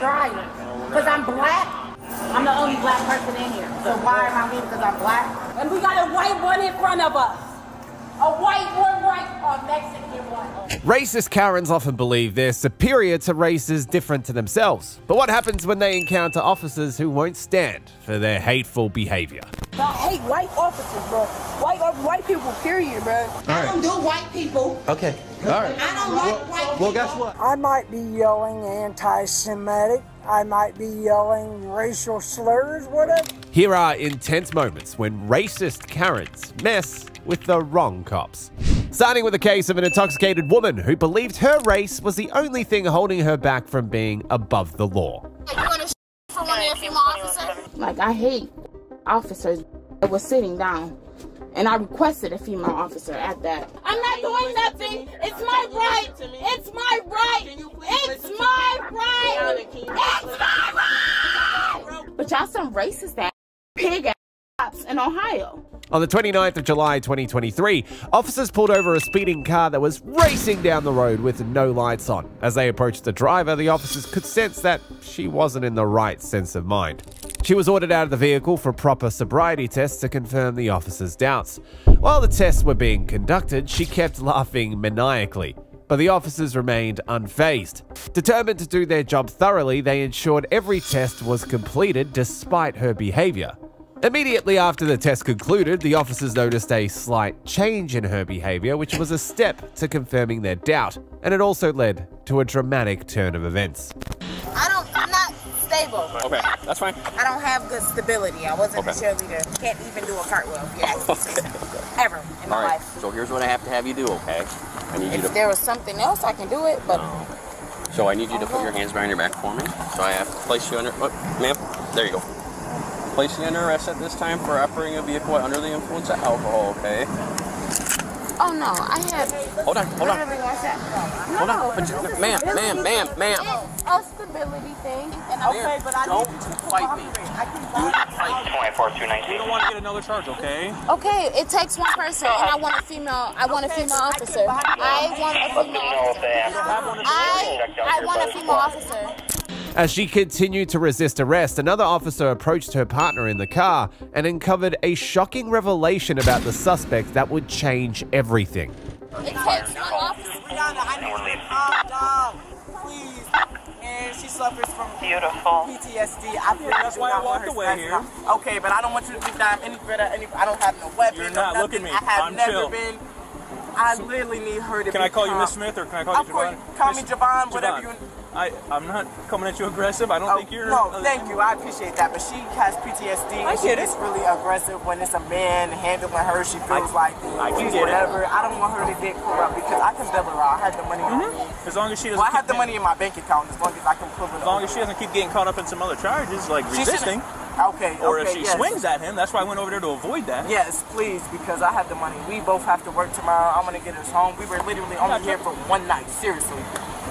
dryer. Because I'm black. I'm the only black person in here. So why am I leaving because I'm black? And we got a white one in front of us. A white one right, a Mexican one. Racist Karens often believe they're superior to races different to themselves. But what happens when they encounter officers who won't stand for their hateful behavior? I hate white officers, bro. White uh, white people, period, bro. I don't do white people. Okay. All right. I don't like white. Well, guess what? I might be yelling anti Semitic. I might be yelling racial slurs, whatever. Here are intense moments when racist Karens mess with the wrong cops. Starting with the case of an intoxicated woman who believed her race was the only thing holding her back from being above the law. You gonna sh- for one of your female officers? Like I hate officers that was sitting down. And I requested a female officer at that. I'm not doing nothing. It's my right. It's my right. It's my right. It's my right. But y'all some racist ass pig ass cops in Ohio. On the 29th of July 2023, officers pulled over a speeding car that was racing down the road with no lights on. As they approached the driver, the officers could sense that she wasn't in the right sense of mind. She was ordered out of the vehicle for proper sobriety tests to confirm the officer's doubts. While the tests were being conducted, she kept laughing maniacally. But the officers remained unfazed. Determined to do their job thoroughly, they ensured every test was completed despite her behavior. Immediately after the test concluded, the officers noticed a slight change in her behavior, which was a step to confirming their doubt, and it also led to a dramatic turn of events. I don't, stable. Okay, that's fine. I don't have good stability. I wasn't Okay. a cheerleader. Can't even do a cartwheel if you to. Ever in my All right. life. So here's what I have to have you do, okay? I need you If to. there was something else, I can do it. But So I need you to put your hands behind your back for me. So I have to place you under. Oh, ma'am, there you go. Place you under arrest at this time for operating a vehicle under the influence of alcohol, okay? Oh no, I have. Hold on, hold on. Hold No, on. But you- ma'am, ma'am, ma'am, ma'am. It's a stability thing. And I Ma'am, don't fight me. Do not fight me. 24 219. We don't want to get another charge, okay? Okay, it takes one person, and I want a female. I want a female officer. I want a female officer. I I want a female officer. As she continued to resist arrest, another officer approached her partner in the car and uncovered a shocking revelation about the suspect that would change everything. It takes one officer. Rihanna, I need you to calm down, please. And she suffers from Beautiful. PTSD. I feel that's why I walked away here. Okay, but I don't want you to think that I'm any better. Any, I don't have no weapon. You're not. Look nothing. at me. I have I'm never chill. been. I literally need her to Can I call you. Miss Smith or can I call you Of course, Javon? call me Miss- Javon, whatever you. I, I'm not coming at you aggressive. I don't Oh, think you're. no, uh, thank you. I appreciate that. But she has PTSD. I get it. gets really aggressive when it's a man handling her. She feels like I can she's get it. whatever. I don't want her to get corrupt because I can double her. I have the money. on me. As long as she doesn't. Well, I have the money in my bank account as long as I can pull it. As long as she doesn't keep getting caught up in some other charges like She resisting, shouldn't- Okay. or okay, if she yes. swings at him, that's why I went over there to avoid that. Yes, please, because I have the money. We both have to work tomorrow. I'm gonna get us home. We were literally only Gotcha. here for one night. Seriously,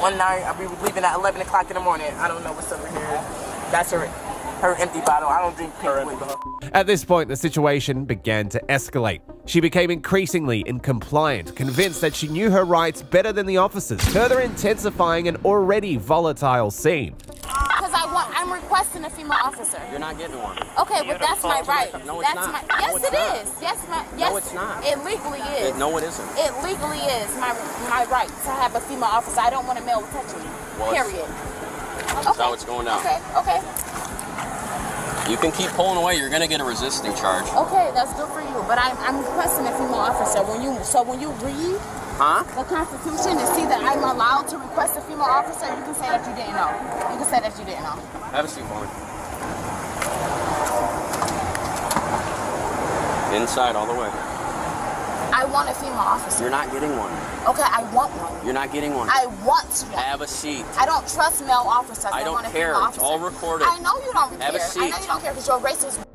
one night. We were leaving at 11 o'clock in the morning. I don't know what's over here. That's her, her empty bottle. I don't drink pink Her empty. At this point, the situation began to escalate. She became increasingly incompliant, convinced that she knew her rights better than the officers, further intensifying an already volatile scene. Requesting a female officer. You're not getting one. Okay, but that's my right. No, it's that's not. my. No, Yes, it's it not. is. Yes, my. Yes, it's not. It legally is. It- no, it isn't. It legally is my my right to have a female officer. I don't want a male touching me. Well, Period. That's how it's going down. Okay. Okay. You can keep pulling away. You're gonna get a resisting charge. Okay. That's good for you. But I'm I'm requesting a female officer. When you so when you read Huh? the Constitution and see that I'm allowed to request a female officer, you can say that you didn't know. You can say that you didn't know. Have a seat me. Inside all the way. I want a female officer. You're not getting one. Okay. I want one. You're not getting one. I want one. Have a seat. I don't trust male officers. I don't want a care. female It's officer. all recorded. I know you don't Have a care. I know you don't care because you're a racist.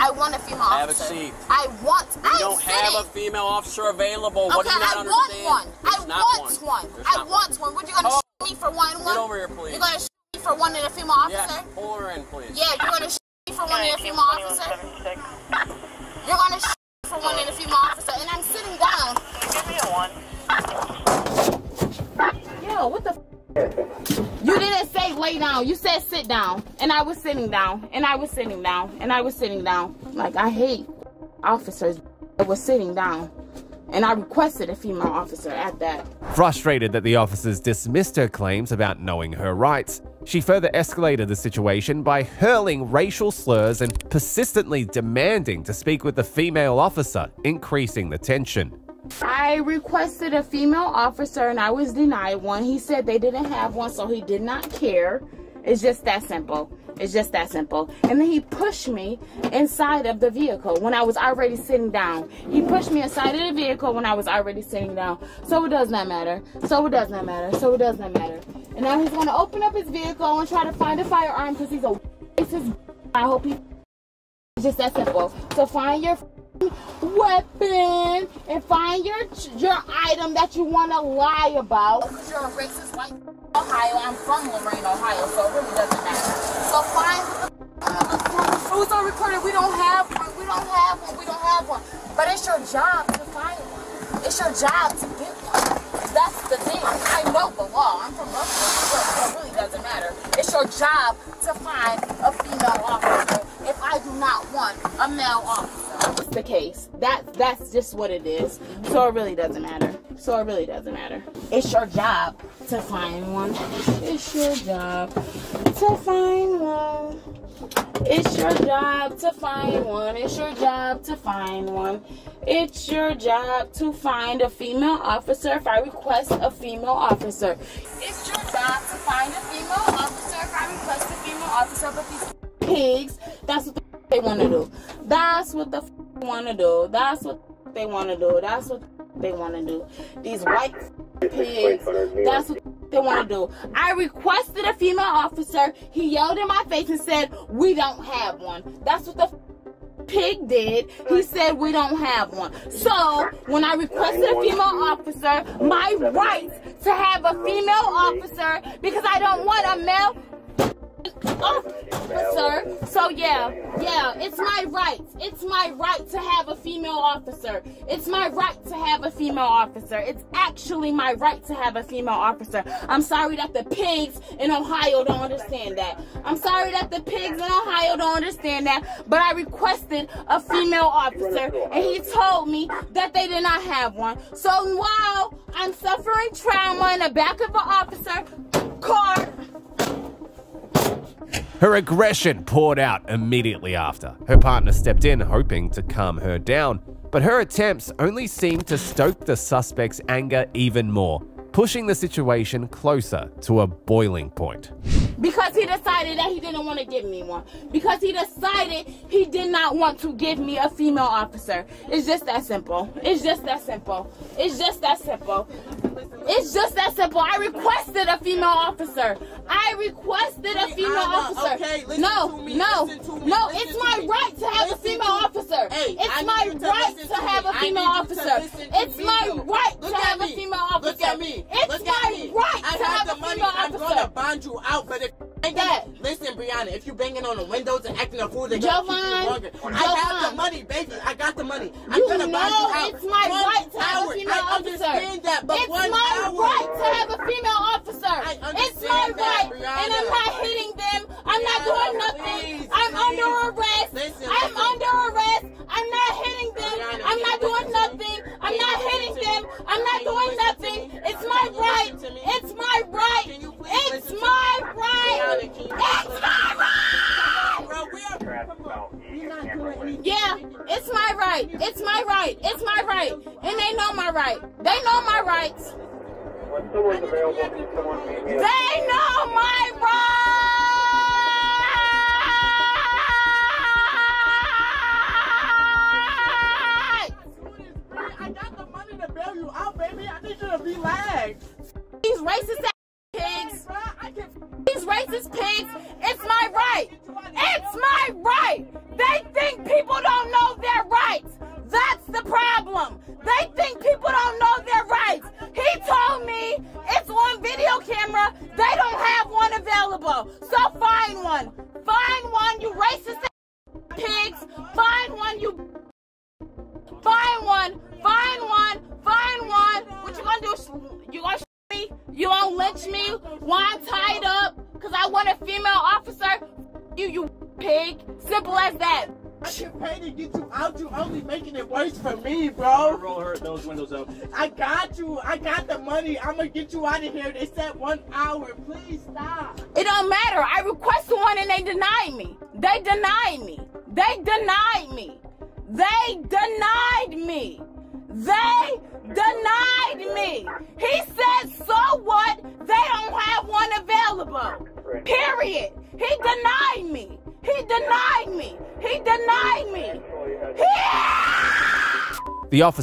I want a female officer. Have a seat. I want. We I don't am have a female officer available. What okay, do you not I understand? want one. There's I not want one. There's I not want one. What you gonna Oh. sh- me for one? one? over here, please. You gonna sh- me for one and a female officer? Yes, pull her in, please. Yeah, you gonna sh- me for one and a female officer? You're gonna sh- me for one and a female officer, and I'm sitting down. Give me a one. Yo, what the? You didn't say lay down. You said sit down. And I was sitting down. And I was sitting down. And I was sitting down. Like, I hate officers that was sitting down. And I requested a female officer at that. Frustrated that the officers dismissed her claims about knowing her rights, she further escalated the situation by hurling racial slurs and persistently demanding to speak with the female officer, increasing the tension. I requested a female officer and I was denied one. He said they didn't have one, so he did not care. It's just that simple. It's just that simple. And then he pushed me inside of the vehicle when I was already sitting down. He pushed me inside of the vehicle when I was already sitting down. So it does not matter. So it does not matter. So it does not matter. And now he's going to open up his vehicle and try to find a firearm because he's a racist. I hope he. It's just that simple. So find your weapon and find your your item that you want to lie about. Because you're a racist white Ohio. I'm from Lorain, Ohio, so it really doesn't matter. So find the uh, fruits are recorded. We don't have one. We don't have one. We don't have one. But it's your job to find one. It's your job to get one. That's the thing. I know the law. I'm from Buffalo, so it really doesn't matter. It's your job to find a female officer if I do not want a male officer. The case. That that's just what it is. So it really doesn't matter. So it really doesn't matter. It's your job to find one. It's your job to find one. It's your job to find one. It's your job to find one. It's your job to find a female officer if I request a female officer. It's your job to find a female officer if I request a female officer. But these pigs, that's what they want to do. That's what the f- want to do. That's what they want to do. That's what they want to do. These white pigs, that's what they want to do. I requested a female officer. He yelled in my face and said, We don't have one. That's what the f- pig did. He said, We don't have one. So, when I requested a female officer, my right to have a female officer, because I don't want a male Oh, officer. So yeah, yeah, it's my right. It's my right to have a female officer. It's my right to have a female officer. It's actually my right to have a female officer. I'm sorry that the pigs in Ohio don't understand that. I'm sorry that the pigs in Ohio don't understand that. But I requested a female officer and he told me that they did not have one. So while I'm suffering trauma in the back of an officer car her aggression poured out immediately after. Her partner stepped in, hoping to calm her down, but her attempts only seemed to stoke the suspect's anger even more, pushing the situation closer to a boiling point. Because he decided that he didn't want to give me one. Because he decided he did not want to give me a female officer. It's just that simple. It's just that simple. It's just that simple. It's just that simple. I requested a female officer. I requested a female officer. Okay, no, no, listen to me, no. It's my right to have a female officer. It's my right to have a female need you to officer. It's my right to have a female officer. Look at me. It's my right to have have the a money. female I'm gonna bond you out, but ain't That- listen, Brianna, if you banging on the windows and acting a fool, they're gonna keep you longer. I have the money, baby. I got the money. I'm You gonna know you out. it's my One right to have hour. a female I officer. understand that, but it's one my hour. right to have a female officer. I It's my that, right, Brianna. and I'm not hitting them. I'm not doing nothing. please, I'm please. under arrest. Listen, I'm listen. under arrest. I'm not hitting them. Brianna, I'm not doing listen to me? nothing.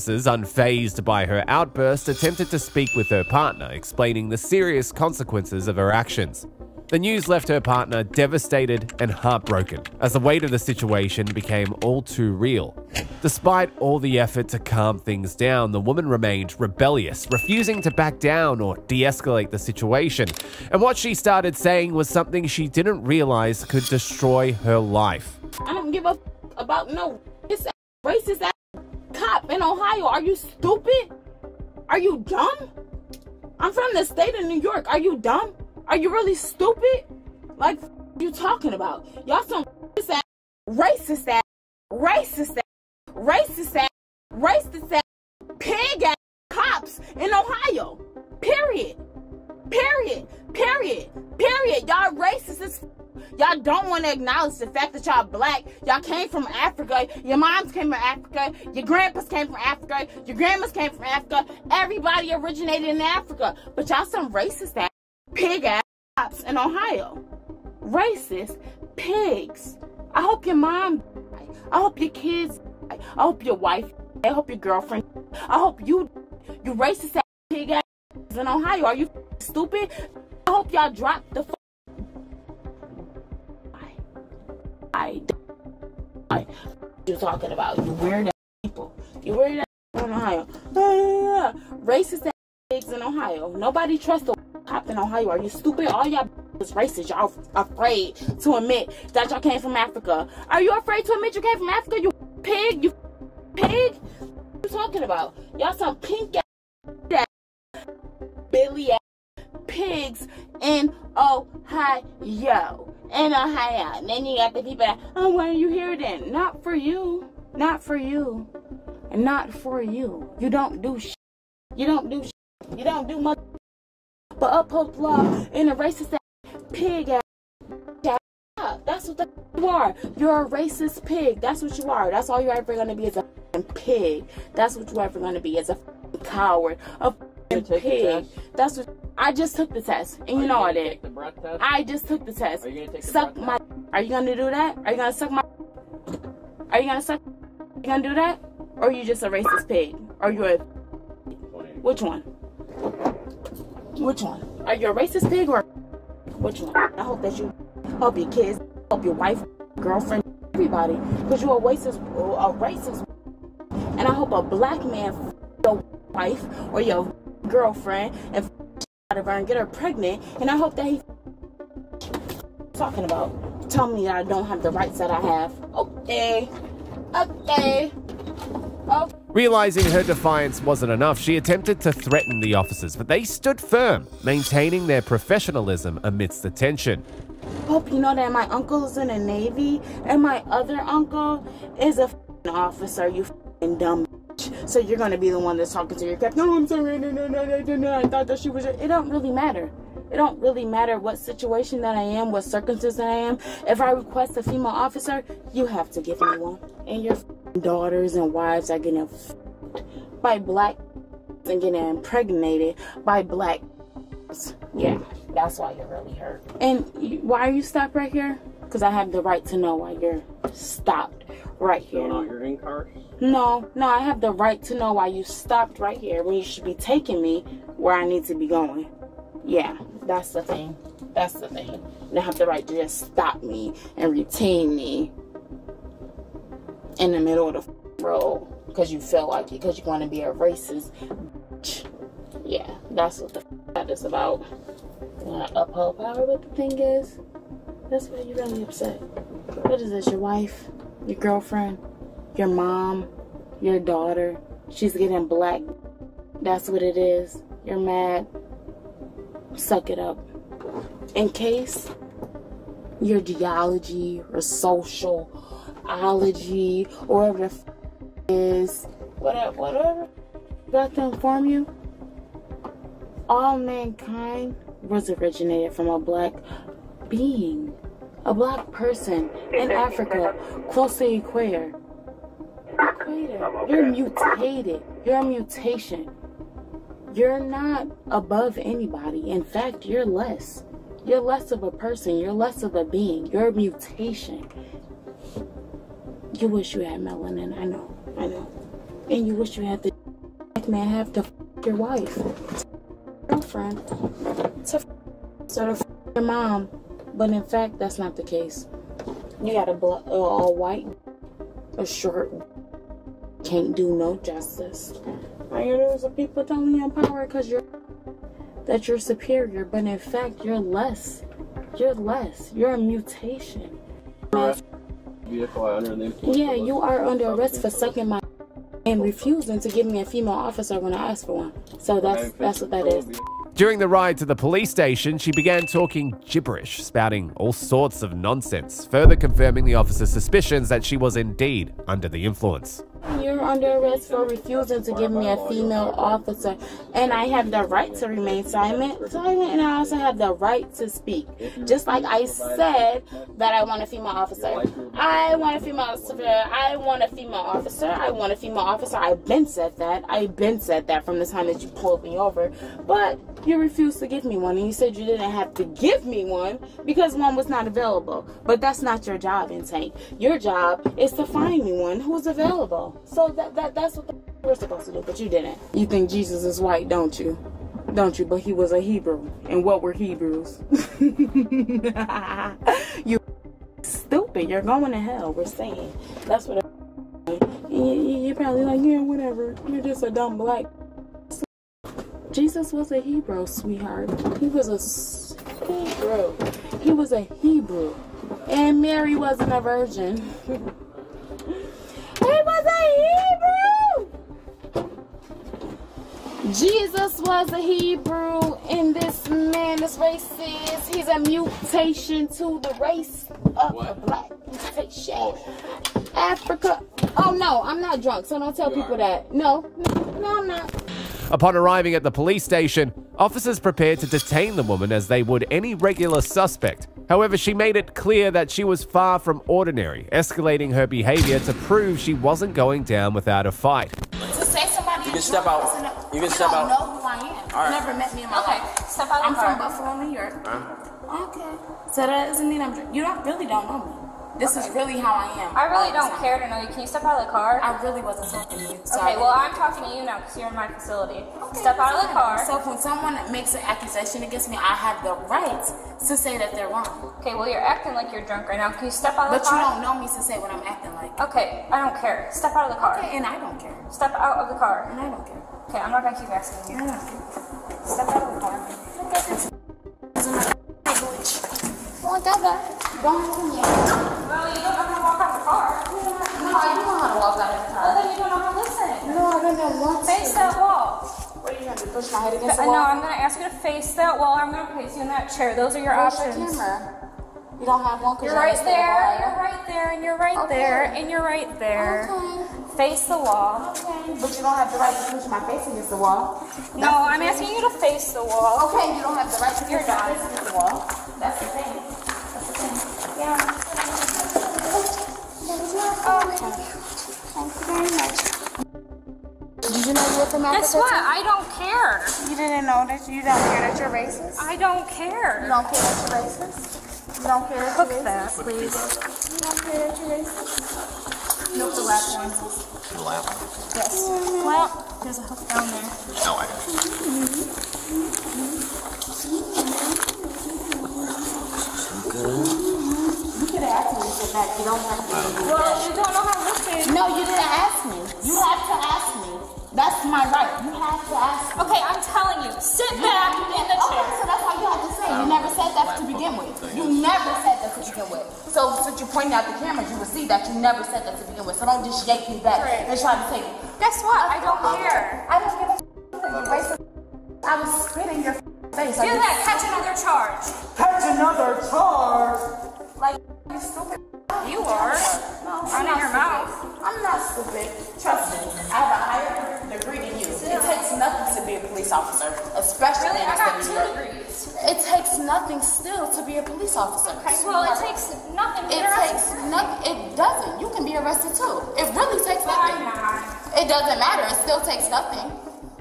Officers, unfazed by her outburst, attempted to speak with her partner, explaining the serious consequences of her actions. The news left her partner devastated and heartbroken as the weight of the situation became all too real. Despite all the effort to calm things down, the woman remained rebellious, refusing to back down or de escalate the situation. And what she started saying was something she didn't realize could destroy her life. I don't give a about no this racist ass in Ohio. Are you stupid? Are you dumb? I'm from the state of New York. Are you dumb? Are you really stupid? Like you talking about? Y'all some racist ass, racist ass, racist ass, racist ass, racist ass, pig ass cops in Ohio. Period. Period. Period. Period. Y'all racist as Y'all don't want to acknowledge the fact that y'all black. Y'all came from Africa. Your moms came from Africa. Your grandpas came from Africa. Your grandmas came from Africa. Everybody originated in Africa. But y'all some racist ass, pig ass in Ohio. Racist pigs. I hope your mom. I hope your kids. I hope your wife. I hope your girlfriend. I hope you you racist ass in Ohio. Are you stupid? I hope y'all drop the f- I, I, you're talking about? You weird people. You weird ass in Ohio. Ah, racist pigs in Ohio. Nobody trusts the cop in Ohio. Are you stupid? All y'all is racist. Y'all afraid to admit that y'all came from Africa. Are you afraid to admit you came from Africa? You pig. You pig. What you talking about? Y'all some pink ass, Billy ass pigs in Ohio. In Ohio. And then you got the people that, oh, why are you here then? Not for you. Not for you. And not for you. You don't do shit. You don't do shit. You don't do much. But uphold the law in a racist ass pig ass. That's what the you are. You're a racist pig. That's what you are. That's all you're ever gonna be is a pig. That's what you're ever gonna be is a coward. A the pig. That's what I just took the test. And you know I did. Take the breath test. I just took the test. Are you gonna take the Suck my. Are you gonna do that? Are you gonna suck my? Are you gonna suck? You gonna do that? Or are you just a racist pig? Are you a? Which one? Which one? Are you a racist pig or? Which one? I hope that you help your kids, help your wife, girlfriend, everybody, because you're a racist, a racist. And I hope a black man, your wife or your girlfriend, and out of her and get her pregnant. And I hope that he talking about. Tell me that I don't have the rights that I have. Okay. Okay. Oh. Realizing her defiance wasn't enough, she attempted to threaten the officers, but they stood firm, maintaining their professionalism amidst the tension. Hope you know that my uncle is in the Navy and my other uncle is a officer, you dumb. So you're gonna be the one that's talking to your captain. No, I'm sorry, no, no, no, no, no, no, I thought that she was your... It don't really matter. It don't really matter what situation that I am, what circumstances that I am. If I request a female officer, you have to give me one. And your daughters and wives are getting by black and getting impregnated by black. Yeah, that's why you're really hurt. And why are you stopped right here? Because I have the right to know why you're stopped right here. Filling out your in card. No, no, I have the right to know why you stopped right here when you should be taking me where I need to be going. Yeah, that's the thing. That's the thing. You have the right to just stop me and retain me in the middle of the road because you feel like it, because you want to be a racist. Yeah, that's what the that is about. You want to uphold power, but the thing is, that's why you're really upset. What is this? Your wife, your girlfriend, your mom, your daughter. She's getting black. That's what it is. You're mad. Suck it up. in case your geology or sociology or whatever the f- is, whatever, whatever, got to inform you, all mankind was originated from a black being, a black person in Africa, close to the equator. Equator. You're mutated. You're a mutation. You're not above anybody. In fact, you're less. You're less of a person. You're less of a being. You're a mutation. You wish you had melanin. I know. I know. And you wish you had the black man have to f- your wife, girlfriend, to f- sort of f- your mom. But in fact, that's not the case. You got a all white, a short, can't do no justice. I hear there's some people telling you power because you're that you're superior, but in fact you're less. You're less. You're a mutation. Vehicle under the influence. Yeah, you are under arrest for sucking my and refusing to give me a female officer when I ask for one. So that's that's what that is. During the ride to the police station, she began talking gibberish, spouting all sorts of nonsense, further confirming the officer's suspicions that she was indeed under the influence. You're under arrest for refusing to give me a female officer, and I have the right to remain silent, silent, and I also have the right to speak. Just like I said that I want a female officer. I want a female officer. I want a female officer. I want a female officer. I've been said that. I've been said that from the time that you pulled me over, but you refused to give me one, and you said you didn't have to give me one because one was not available. But that's not your job, Intake. Your job is to find me one who's available. So that, that that's what we're supposed to do, but you didn't. You think Jesus is white, don't you? Don't you? But he was a Hebrew. And what were Hebrews? you stupid. You're going to hell. We're saying. That's what. You- You're probably like, yeah, whatever. You're just a dumb black. Jesus was a Hebrew, sweetheart. He was a Hebrew. He was a Hebrew. And Mary wasn't a virgin. He was a Hebrew. Jesus was a Hebrew, and this man is racist. He's a mutation to the race of the black mutation. Africa. Oh no, I'm not drunk, so don't tell people that. No, no, I'm not. Upon arriving at the police station, officers prepared to detain the woman as they would any regular suspect. However, she made it clear that she was far from ordinary, escalating her behavior to prove she wasn't going down without a fight. To say somebody You can step out. isn't a- You can I step don't out. know who I am. All right. Never met me in my Okay, life. step out of I'm from car. Buffalo, New York. Okay. So that doesn't mean I'm. You don't really don't know me. This is really how I am. I really don't care to know you. Can you step out of the car? I really wasn't talking to you. so Okay, well, I'm talking to you now because you're in my facility. Okay, Step out of the car. So when someone makes an accusation against me, I have the right to say that they're wrong. Okay, well, you're acting like you're drunk right now. Can you step out of But the car? But you don't know me to say what I'm acting like. Okay, I don't care. Step out of the car. Okay, and I don't care. Step out of the car. And I don't care. Okay, I'm not gonna keep asking you. I don't care. Step out of the car. Oh, that guy. Don't have me. Well, you don't know how to walk out of the car. No, I do know how to walk out of the car. Well, then you don't know how to listen. No, I don't know what Face that wall. What are you gonna do? Push my head against the wall? No. I'm gonna ask you to face that wall. I'm gonna place you in that chair. Those are your Where's your options. camera? You don't have one because You're right there. You're right there, and you're right Okay. there, and you're right there. Okay. Face the wall. Okay. But you don't have the right to push my face against the wall. No, I'm asking you to face the wall. Okay, you don't have the right to push my face against the wall. That's the thing. That's the thing. Yeah. Okay. Thank you very much. Did you know you were from Africa? Guess what? I don't care. You didn't know that you don't care that you're racist? I don't care. You care. don't care that you're racist? You don't care that you're that, racist? please. You don't care that you're racist? Nope, the last one. The last one? Yes. Well, there's a hook down there. No, I. Mm-hmm. Mm-hmm. You could have asked me to sit back. You don't have to. Well, you don't know how to listen. No, you didn't ask me. You have to ask me. That's my right. You have to ask me. Okay, I'm telling you, sit back in the chair. Okay, so that's why you have to say. You never said that to begin with. You never said that to begin with. So since you pointed out the cameras, you will see that you never said that to begin with. So don't just yank me back and try to say, Guess what? I don't care. I don't give a you racist. I was spitting your face. Do that. Catch another charge. Catch another charge. Like you stupid. You are. Running your mouth. I'm not stupid. Trust me. I have a higher degree than you. It takes nothing to be a police officer, especially Really? in I got two of New York. degrees. It takes nothing still to be a police officer. Okay, well, it takes nothing. It takes nothing. It doesn't. You can be arrested too. It really takes nothing. It doesn't matter. It still takes nothing.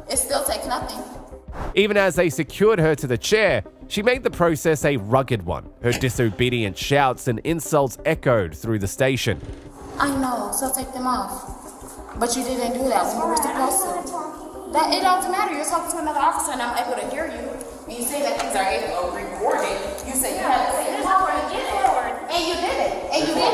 It still takes nothing. Even as they secured her to the chair, she made the process a rugged one. Her disobedient shouts and insults echoed through the station. I know. So take them off. But you didn't do that when you were supposed to. That it doesn't matter. You're talking to another officer, and I'm able to hear you. And you say that things are able recorded. You say you had to say it. And you did it. And you did it.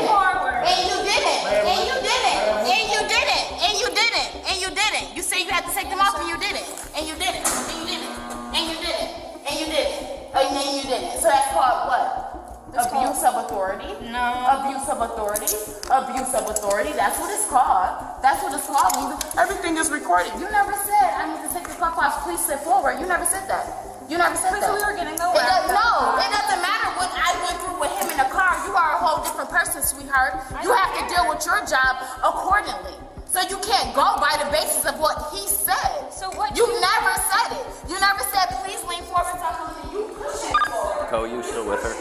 Of authority. Abuse of authority. That's what it's called. That's what it's called. Everything is recorded. You never said I need to take the cuff off. Please sit forward. You never said that. You never said Because that. we were getting It nowhere. does, no, it doesn't matter what I went through with him in the car. You are a whole different person, sweetheart. You have to deal with your job accordingly. So you can't go by the basis of what he said. So what You you- never said it. You never said, please lean forward, talk to me. You push me forward. Co, you still with her?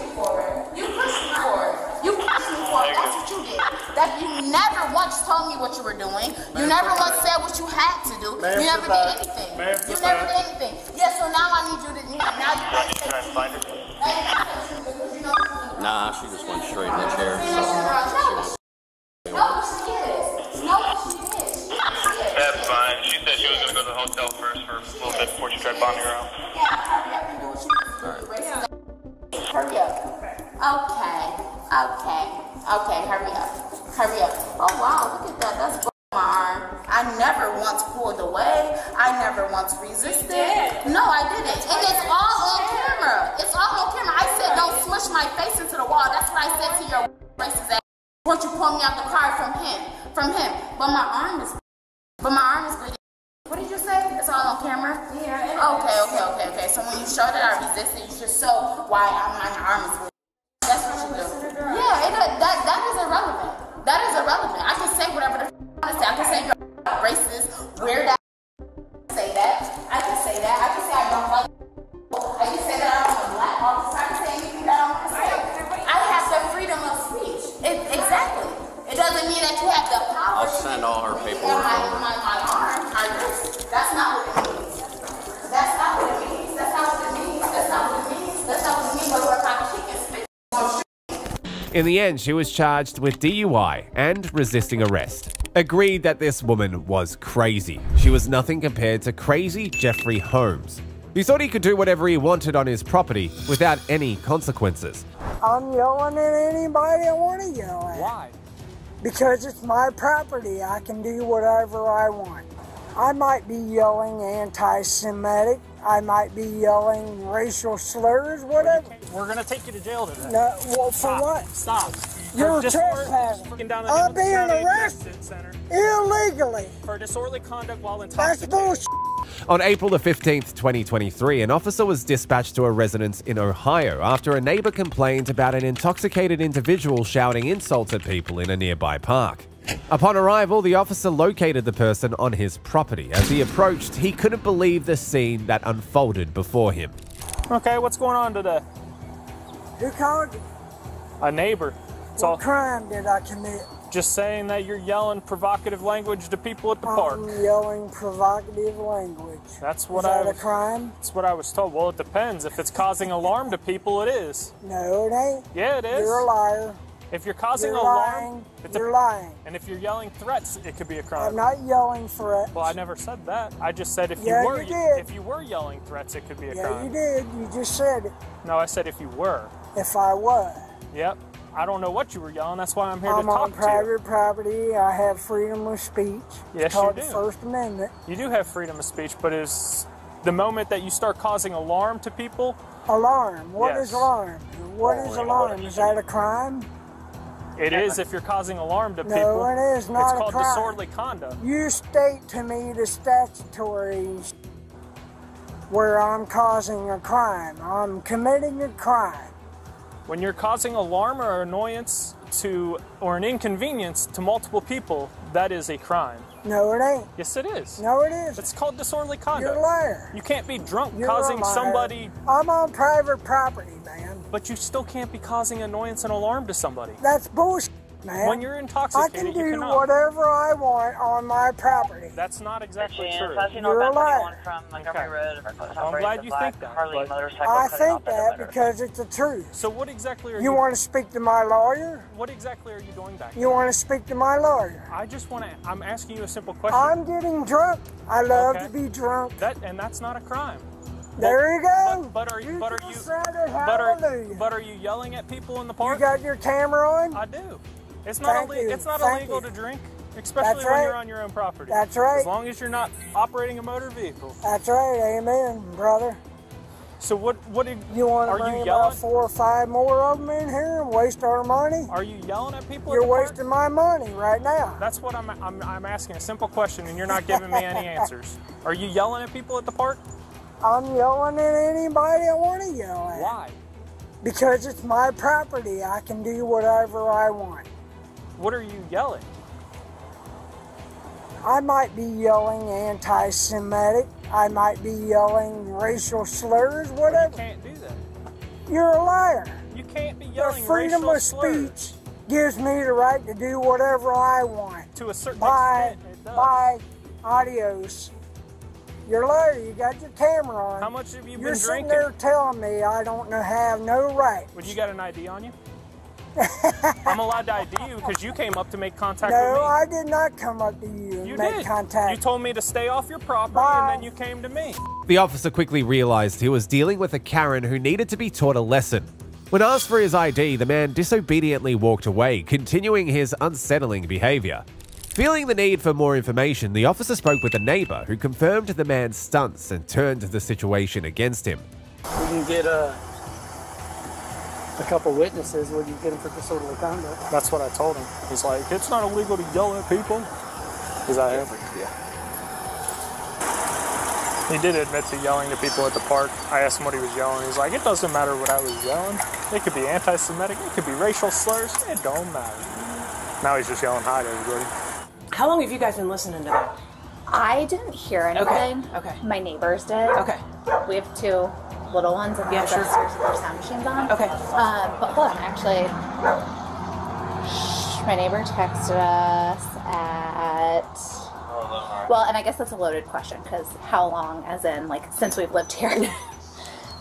Never once told me what you were doing. You never once said what you had to do. Ma'am, You never did anything. Ma'am, You never back. did anything. Yeah, so now I need you to now you want to say Try and find her. now you want to say because you know Nah, she just went straight in the chair. no, no, she is. No, she is. That's fine. She said she was going to go to the hotel first for a little bit before she tried bombing around. Hurry up. Okay. Okay. Okay, hurry up. Hurry up. Oh wow, look at that. That's my arm. I never once pulled away. I never once resisted. No, I didn't. And it's all on camera. It's all on camera. I said don't smush my face into the wall. That's what I said to your racist ass. Once you pull me out the car from him. From him. But my arm is but my arm is bleeding. What did you say? It's all on camera? Yeah. Okay, okay, okay, okay. So when you show that I resisted, you should show why I'm, my arm is bleeding. That's what you do. Yeah, it, that, that is irrelevant. That is irrelevant. I can say whatever the f- I want to say. I can say you're racist, weird ass. Say that. I can say that. I can say I don't like. I can say that I'm a black officer. I can say anything that I want to say. I have the freedom of speech. It, exactly. It doesn't mean that you have the power. I'll send all her paperwork my, over. my, my arm, my wrist. That's not what In the end, she was charged with DUI and resisting arrest. Agreed that this woman was crazy. She was nothing compared to crazy Jeffrey Holmes. He thought he could do whatever he wanted on his property without any consequences. I'm yelling at anybody I want to yell at. Why? Because it's my property. I can do whatever I want. I might be yelling anti Semitic. I might be yelling racial slurs, whatever. We're gonna take you to jail today. No, well, for Stop. what? Stop. You're trespassing. Down the I'm Hamilton being County arrested Justice Center illegally. for disorderly conduct while intoxicated. That's intoxicated. bullshit. On April the 15th, 2023, an officer was dispatched to a residence in Ohio after a neighbor complained about an intoxicated individual shouting insults at people in a nearby park. Upon arrival, the officer located the person on his property. As he approached, he couldn't believe the scene that unfolded before him. Okay, what's going on today? Who called you? A neighbor. It's all What crime did I commit? just saying that you're yelling provocative language to people at the park. I'm yelling provocative language. That's what Is that I a crime? That's what I was told. Well, it depends. If it's causing alarm to people, it is. No, it ain't. Yeah, it is. You're a liar. If you're causing You're alarm, lying. it's You're lying. and if you're yelling threats, it could be a crime. I'm not yelling threats. Well, I never said that. I just said if Yeah, you were you did. if you were yelling threats, it could be a Yeah, crime. you did. You just said it. No, I said if you were. If I was. Yep. I don't know what you were yelling. That's why I'm here I'm to on talk to you. private property. I have freedom of speech. Yes, it's called you the do. First Amendment. You do have freedom of speech, but is the moment that you start causing alarm to people, Alarm. What is Yes. alarm? What is Well, alarm? Is that a crime? It is if you're causing alarm to No, people. No, it is not It's called crime. disorderly conduct. You state to me the statutory. where I'm causing a crime. I'm committing a crime. When you're causing alarm or annoyance to or an inconvenience to multiple people, that is a crime. No, it ain't. Yes, it is. No, it is. It's called disorderly conduct. You're a liar. You can't be drunk You're causing somebody, I'm on private property, man. but you still can't be causing annoyance and alarm to somebody. That's bullshit, man. When you're I intoxicated, can you do cannot. whatever I want on my property. That's not exactly true. You're a liar. I'm glad you think that. but- I think that because it's the truth. So what exactly are you? You want to speak to my lawyer? What exactly are you doing back? You want to speak to my lawyer? I just want to. I'm asking you a simple question. I'm getting drunk. I love Okay. to be drunk. That and that's not a crime. There you go. But, but are you? But are you? But are, but are you yelling at people in the park? You park? got your camera on? I do. It's not Thank you. It's not Thank illegal you. to drink, especially That's when right. you're on your own property. That's right. As long as you're not operating a motor vehicle. That's right. Amen, brother. So what? What did You want Are to you bring yelling? about four or five more of them in here and waste our money? Are you yelling at people? You're at the park? wasting my money right now. That's what I'm, I'm. I'm asking a simple question, and you're not giving me any answers. Are you yelling at people at the park? I'm yelling at anybody I want to yell at. Why? Because it's my property. I can do whatever I want. What are you yelling? I might be yelling anti Semitic. I might be yelling racial slurs, whatever. You can't do that. You're a liar. You can't be The yelling freedom racial of slurs. speech gives me the right to do whatever I want. To a certain Bye. extent, it does. Bye. Adios. You're a liar. You got your camera on. How much have you You're been sitting there telling me I don't have no right. Would you got an ID on you? I'm allowed to ID you because you came up to make contact with me. No. I did not come up to you you make did. contact. You told me to stay off your property, Bye. and then you came to me. The officer quickly realized he was dealing with a Karen who needed to be taught a lesson. When asked for his ID, the man disobediently walked away, continuing his unsettling behavior. Feeling the need for more information, the officer spoke with a neighbor who confirmed the man's stunts and turned the situation against him. We can get uh, a couple witnesses. Would you get them for disorderly conduct? That's what I told him. He's like, it's not illegal to yell at people. Is that it? Yeah. He did admit to yelling to people at the park. I asked him what he was yelling. He's like, it doesn't matter what I was yelling. It could be anti-Semitic. It could be racial slurs. It don't matter. Now he's just yelling hi to everybody. How long have you guys been listening to that? I didn't hear anything. Okay. Okay. My neighbors did. Okay. We have two little ones and Yeah, sure. upstairs with their sound machines on. Okay. Um, but hold on, actually, Shh, my neighbor texted us at. Well, and I guess that's a loaded question because how long, as in like since we've lived here?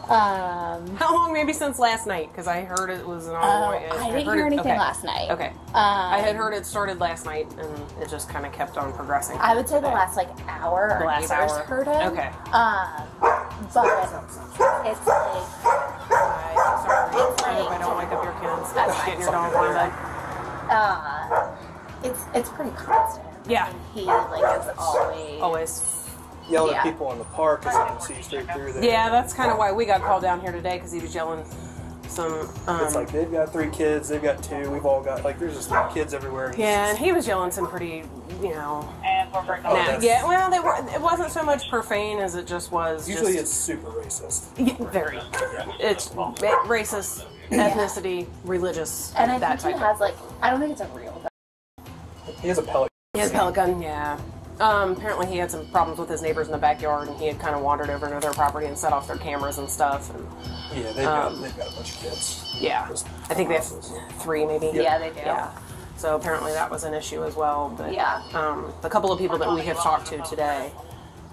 um, How long? Maybe since last night, because I heard it was an Oh, ongoing. I didn't hear it- anything okay. last night. Okay. Um, I had heard it started last night, and it just kind of kept on progressing. I would say the last like hour. The last hour. heard it. Okay. Um, but it's like Sorry, I hope I don't wake up your kids. That's. Getting your dog on bed. uh, it's it's pretty constant. Yeah. He like is always Always. Yelling Yeah. at people in the park because they can see straight through there. Yeah, that's kind of why we got called down here today because he was yelling some. Um, It's like they've got three kids, they've got two, we've all got like there's just kids everywhere. yeah, and he was yelling some pretty, you know. And Oh, nah, that's- yeah, well, they were, it wasn't so much profane as it just was. Usually just, it's super racist. Yeah, very. It's ra- racist, ethnicity, religious. and I that think he type. has like I don't think it's a real gun. He has a pellet. He has Pelican, yeah. Um, apparently he had some problems with his neighbors in the backyard, and he had kind of wandered over into their property and set off their cameras and stuff. And Yeah, they've got Um, they've got a bunch of kids. yeah, I think they have three, maybe. Yeah. Yeah, they do. Yeah. So apparently that was an issue as well. But Yeah. um, the couple of people that we have talked to today,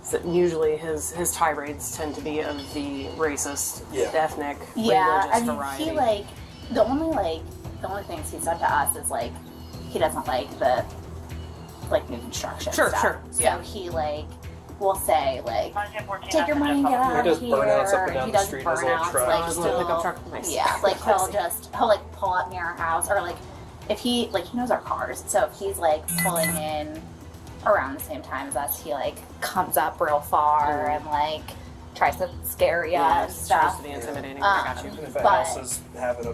said usually his his tirades tend to be of the racist, Yeah. ethnic, Yeah, religious I mean variety. he like the only like the only things he said to us is like he doesn't like the like new construction. Sure, stuff. sure, So yeah. he like will say like take your money and get He out does of here. burnouts up and down he the does street in his truck. like His little he'll- pickup truck. Nice. Yeah, like he'll just he'll like pull up near our house or like if he like he knows our cars, so if he's like pulling in around the same time as us, he like comes up real far and like tries to scare you Yeah, and it's stuff. supposed to be intimidating. I got you. Um, And if a but house is having a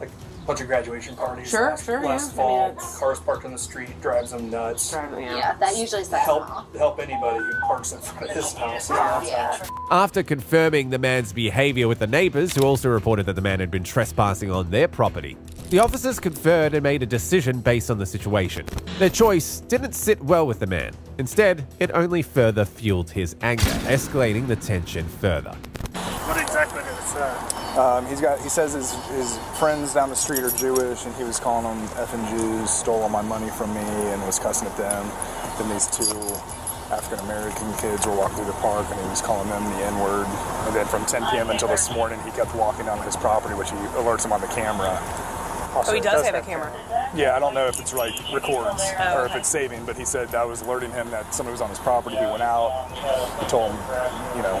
like a bunch of graduation parties. Sure, last, sure, Last yeah. I mean, fall, cars parked on the street drives them nuts. Yeah, that usually sets help off. help anybody who parks in front of his house. Yeah. After confirming the man's behavior with the neighbors, who also reported that the man had been trespassing on their property, the officers conferred and made a decision based on the situation. Their choice didn't sit well with the man. Instead, it only further fueled his anger, escalating the tension further. What exactly did it say? Um, he's got. He says his, his friends down the street are Jewish, and he was calling them effing Jews, stole all my money from me, and was cussing at them. Then these two African American kids were walking through the park, and he was calling them the N word. And then from 10 p.m. until this morning, he kept walking down his property, which he alerts him on the camera. Oh, he does have a camera. Yeah, I don't know if it's like records Oh, or if it's saving, but he said that was alerting him that somebody was on his property. He went out, told him, you know,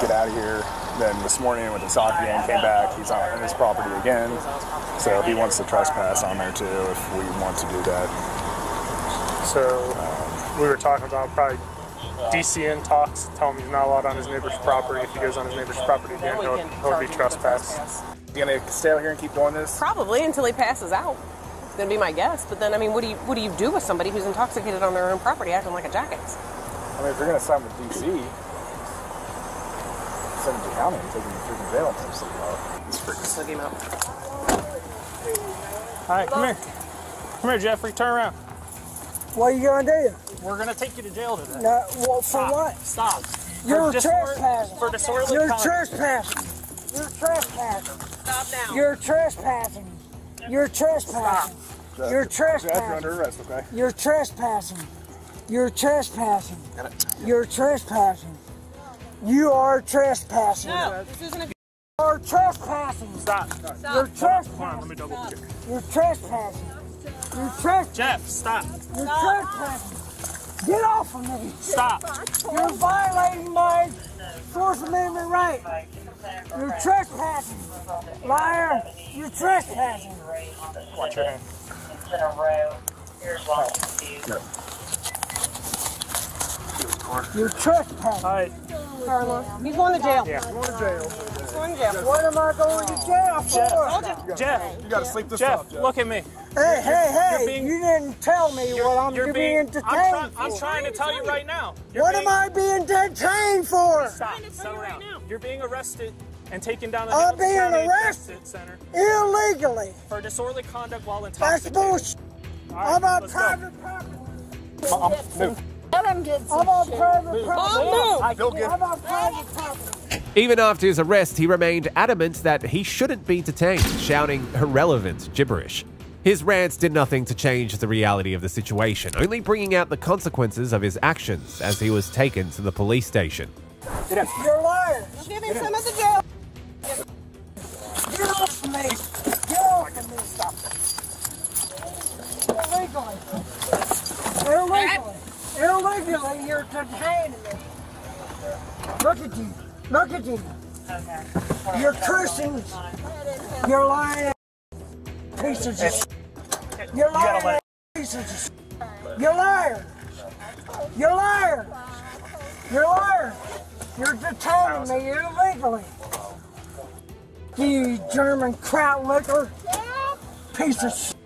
get out of here. Then this morning when the soccer game came back, he's on his property again. So he wants to trespass on there too if we want to do that. So we were talking about probably DCN talks, tell him he's not allowed on his neighbor's property. If he goes on his neighbor's property again, we he'll, he'll be him trespassed. You gonna stay out here and keep doing this? Probably until he passes out. It's gonna be my guess. But then, I mean, what do you what do you do with somebody who's intoxicated on their own property, acting like a jackass? I mean, if you're gonna sign with DC, send him to county and take him to freaking jail and stuff. Just look him up. All right, come here. Come here, Jeffrey. Turn around. What are you gonna do? We're gonna take you to jail today. No, well, for Stop. what? Stop. You're For disor- trespassing. for disorderly You're conduct. trespassing. You're trespassing. Stop now. You're trespassing. You're trespassing. Stop. You're Jeff, you're under arrest, okay? You're trespassing. You're trespassing. You're trespassing. You are trespassing. No, this isn't a. You are trespassing. Stop. You're Come on, let me double check. You're trespassing. You're trespassing. Jeff, stop. You're trespassing. Get off of me. Stop. You're violating my Fourth Amendment right. You're trespassing. Liar. You're trespassing. Watch your hand. In a row here's one You're trespassing. All right. He's going to jail. Yeah. Going to jail. He's going to jail. What am I going to jail for? Jeff, You gotta sleep this Jeff, off, Jeff. look at me. Hey, hey, hey! You're being- you didn't tell me what I'm You're being, being. detained I'm, try- I'm trying to tell you right now. You're What being, am I being detained for? Stop. Settle down. You're being arrested and taken down to the I'm Hamilton being County arrested Center illegally. for disorderly conduct while intoxicated. That's intoxicated. bullshit. All I'm right, on let's go. private property. Um, move. Let him get I'm on private property. I- Go I'm on private property. Even after his arrest, he remained adamant that he shouldn't be detained, shouting irrelevant gibberish. His rants did nothing to change the reality of the situation, only bringing out the consequences of his actions as he was taken to the police station. You're lying. Give him some of the jail. Get off me. Get off of me. Stop. Illegally. Illegally. Illegally, you're detaining me. Look at you. Look at you. You're cursing. You're lying. Pieces of shit. You're lying. Pieces of shit. You're liar. You're liar. You're liar. You're detaining me illegally. You German kraut liquor. Piece of shit.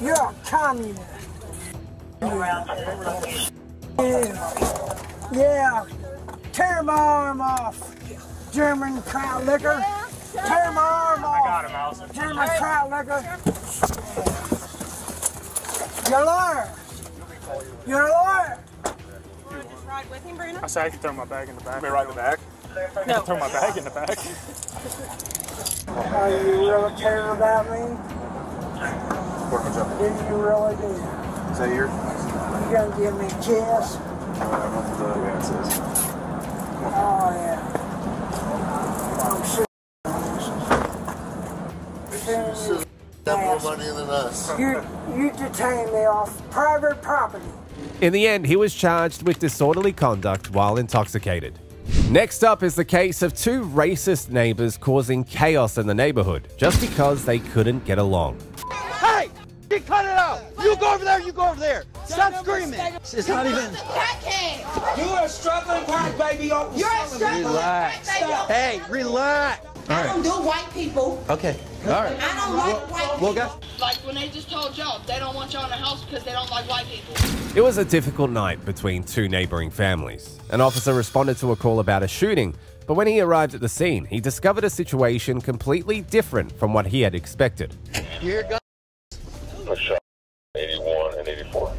You're a communist. Yeah. Yeah. Tear my arm off. German kraut liquor. Tear my arm off. got him, Allison. German kraut liquor. You're a liar. You're a liar. Just ride with him, Bruno. I said I can throw my bag in the back. May right in the back. I can throw my bag in the back. Are you really care about me? What's up? Do you really do? Is that your? You gonna give me a kiss? Uh, the answers. Oh yeah. I'm sure. Got more money than us. You you detain me off private property. In the end, he was charged with disorderly conduct while intoxicated. Next up is the case of two racist neighbors causing chaos in the neighborhood just because they couldn't get along. Hey! You cut it out! You go over there, you go over there! Stop screaming! It's not even. You're a struggling crack baby. You're a struggling Relax. Hey, relax. I don't do white people. Okay. All right. I don't like white Well, guys. Like when they just told y'all they don't want y'all in the house because they don't like white people. It was a difficult night between two neighboring families. An officer responded to a call about a shooting, but when he arrived at the scene, he discovered a situation completely different from what he had expected. Here it goes. Michelle, 81 and 84.